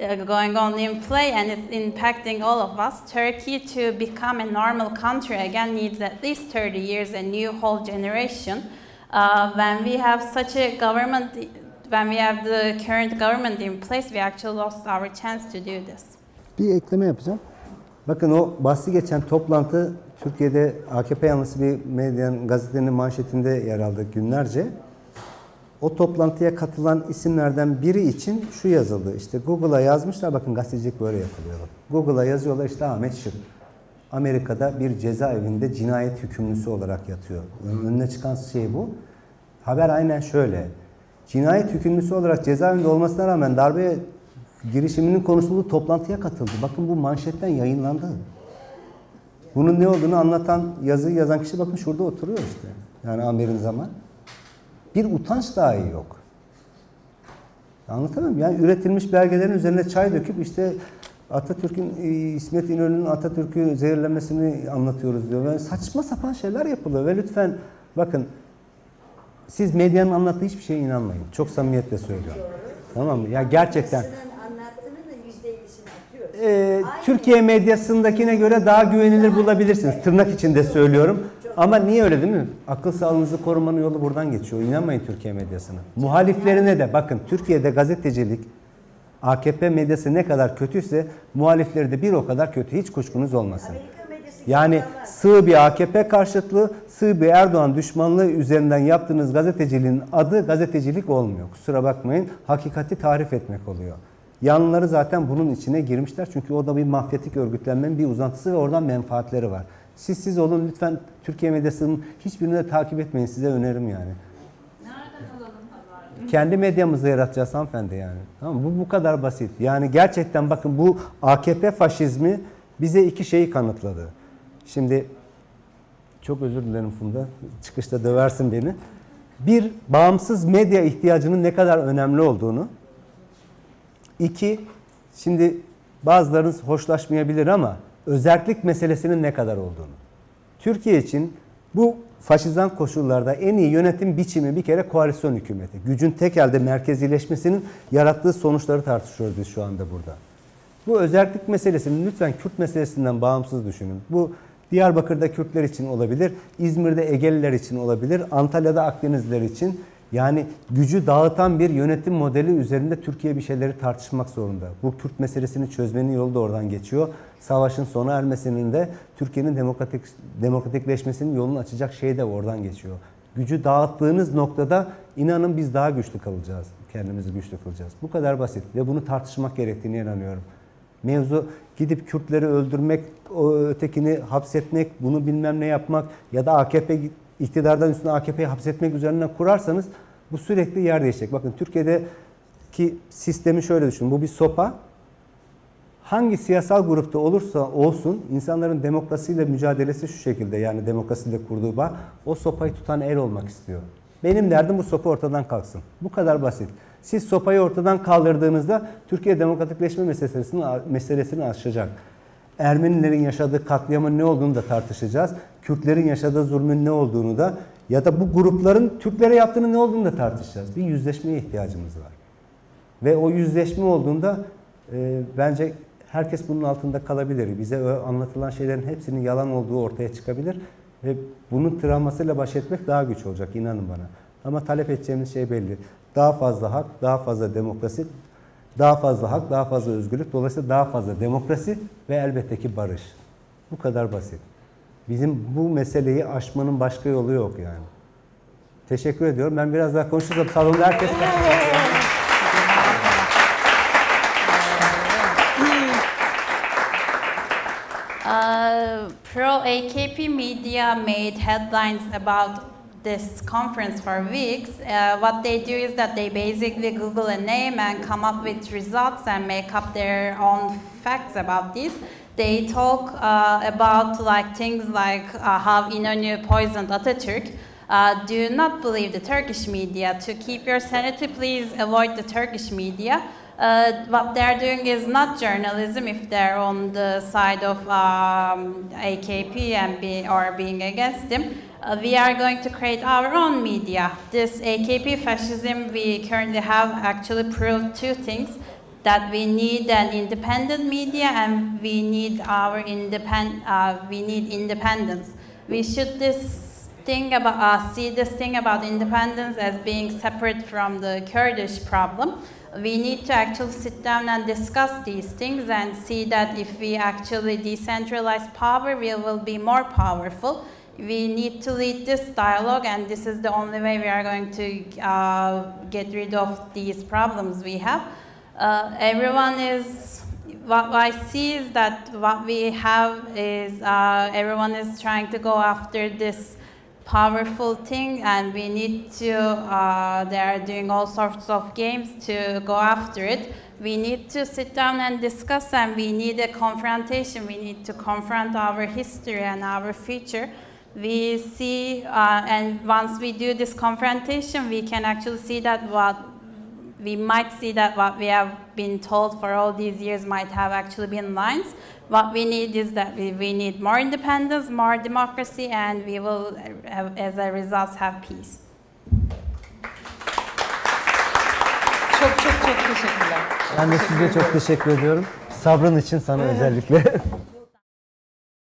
uh, going on in play, and it's impacting all of us. Turkey, to become a normal country again, needs at least 30 years, a new whole generation. Uh, when we have such a government when we have the current government in place, we actually lost our chance to do this. Bir ekleme yapacağım. Bakın o bahsi geçen toplantı Türkiye'de AKP yanlısı bir medyanın, gazetenin manşetinde yer aldı günlerce. O toplantıya katılan isimlerden biri için şu yazıldı. İşte Google'a yazmışlar, bakın gazetecilik böyle yapılıyor. Google'a yazıyorlar işte Ahmet Şık. Amerika'da bir cezaevinde cinayet hükümlüsü olarak yatıyor. Önüne çıkan şey bu. Haber aynen şöyle. Cinayet hükümlüsü olarak cezaevinde olmasına rağmen darbe girişiminin konuşulduğu toplantıya katıldı. Bakın bu manşetten yayınlandı. Bunun ne olduğunu anlatan, yazı yazan kişi bakın şurada oturuyor işte. Yani Amir'in zaman. Bir utanç dahi yok. Anlatamam. Yani üretilmiş belgelerin üzerine çay döküp işte Atatürk'ün, e, İsmet İnönü'nün Atatürk'ü zehirlemesini anlatıyoruz diyor. Yani saçma sapan şeyler yapılıyor ve lütfen bakın siz medyanın anlattığı hiçbir şeye inanmayın. Çok samimiyetle söylüyorum. Tamam mı? Ya gerçekten e, Türkiye medyasındakine göre daha güvenilir bulabilirsiniz. Tırnak içinde söylüyorum. Ama niye öyle değil mi? Akıl sağlığınızı korumanın yolu buradan geçiyor. İnanmayın Türkiye medyasına. Muhaliflerine de bakın Türkiye'de gazetecilik AKP medyası ne kadar kötüyse muhalifleri de bir o kadar kötü. Hiç kuşkunuz olmasın. Yani sığ bir AKP karşıtlığı, sığ bir Erdoğan düşmanlığı üzerinden yaptığınız gazeteciliğin adı gazetecilik olmuyor. Kusura bakmayın. Hakikati tarif etmek oluyor. Yanlıları zaten bunun içine girmişler. Çünkü o da bir mafyatik örgütlenmenin bir uzantısı ve oradan menfaatleri var. Siz siz olun lütfen Türkiye medyasının hiçbirini de takip etmeyin. Size önerim yani. Kendi medyamızda yaratacağız hanımefendi yani. Tamam mı? Bu bu kadar basit. Yani gerçekten bakın bu AKP faşizmi bize iki şeyi kanıtladı. Şimdi çok özür dilerim Funda. Çıkışta döversin beni. Bir, bağımsız medya ihtiyacının ne kadar önemli olduğunu. İki, şimdi bazılarınız hoşlaşmayabilir ama özellik meselesinin ne kadar olduğunu. Türkiye için bu faşizan koşullarda en iyi yönetim biçimi bir kere koalisyon hükümeti. Gücün tek elde merkezileşmesinin yarattığı sonuçları tartışıyoruz biz şu anda burada. Bu özellik meselesini lütfen Kürt meselesinden bağımsız düşünün. Bu Diyarbakır'da Kürtler için olabilir, İzmir'de Egeliler için olabilir, Antalya'da Akdenizliler için. Yani gücü dağıtan bir yönetim modeli üzerinde Türkiye bir şeyleri tartışmak zorunda. Bu Kürt meselesini çözmenin yolu da oradan geçiyor. Savaşın sona ermesinin de Türkiye'nin demokratik demokratikleşmesinin yolunu açacak şey de oradan geçiyor. Gücü dağıttığınız noktada inanın biz daha güçlü kalacağız. Kendimizi güçlü kılacağız. Bu kadar basit ve bunu tartışmak gerektiğine inanıyorum. Mevzu gidip Kürtleri öldürmek, ötekini hapsetmek, bunu bilmem ne yapmak ya da AKP iktidardan üstüne AKP'yi hapsetmek üzerinden kurarsanız bu sürekli yer değişecek. Bakın Türkiye'deki sistemi şöyle düşünün. Bu bir sopa. Hangi siyasal grupta olursa olsun insanların demokrasiyle mücadelesi şu şekilde yani demokrasiyle kurduğu bağ o sopayı tutan el olmak istiyor. Benim derdim bu sopa ortadan kalksın. Bu kadar basit. Siz sopayı ortadan kaldırdığınızda Türkiye demokratikleşme meselesini, meselesini aşacak. Ermenilerin yaşadığı katliamın ne olduğunu da tartışacağız. Kürtlerin yaşadığı zulmün ne olduğunu da ya da bu grupların Türklere yaptığını ne olduğunu da tartışacağız. Bir yüzleşmeye ihtiyacımız var. Ve o yüzleşme olduğunda e, bence herkes bunun altında kalabilir. Bize anlatılan şeylerin hepsinin yalan olduğu ortaya çıkabilir. Ve bunun travmasıyla baş etmek daha güç olacak inanın bana. Ama talep edeceğimiz şey belli. Daha fazla hak, daha fazla demokrasi, daha fazla hak, daha fazla özgürlük. Dolayısıyla daha fazla demokrasi ve elbette ki barış. Bu kadar basit. Bizim bu meseleyi aşmanın başka yolu yok yani. Teşekkür ediyorum. Ben biraz daha konuşursam salonda herkes Uh, Pro AKP media made headlines about this conference for weeks. Uh, what they do is that they basically Google a name and come up with results and make up their own facts about this. They talk uh, about like things like uh, how İnönü poisoned Atatürk. Uh, do not believe the Turkish media. To keep your sanity, please avoid the Turkish media. Uh, what they're doing is not journalism if they're on the side of um, AKP and be, or being against them. Uh, we are going to create our own media. This AKP fascism we currently have actually proved two things that we need an independent media and we need our independ uh, we need independence. We should this thing about uh, see this thing about independence as being separate from the Kurdish problem. We need to actually sit down and discuss these things and see that if we actually decentralize power, we will be more powerful. We need to lead this dialogue, and this is the only way we are going to uh, get rid of these problems we have. Uh, everyone is what I see is that what we have is uh, everyone is trying to go after this powerful thing, and we need to. Uh, they are doing all sorts of games to go after it. We need to sit down and discuss, and we need a confrontation. We need to confront our history and our future. We see, uh, and once we do this confrontation, we can actually see that what we might see that what we have been told for all these years might have actually been lines what we need is that we, we need more independence, more democracy, and we will, uh, as a result, have peace. Çok çok çok teşekkürler. Ben de size çok teşekkür ediyorum. Sabrın için sana özellikle.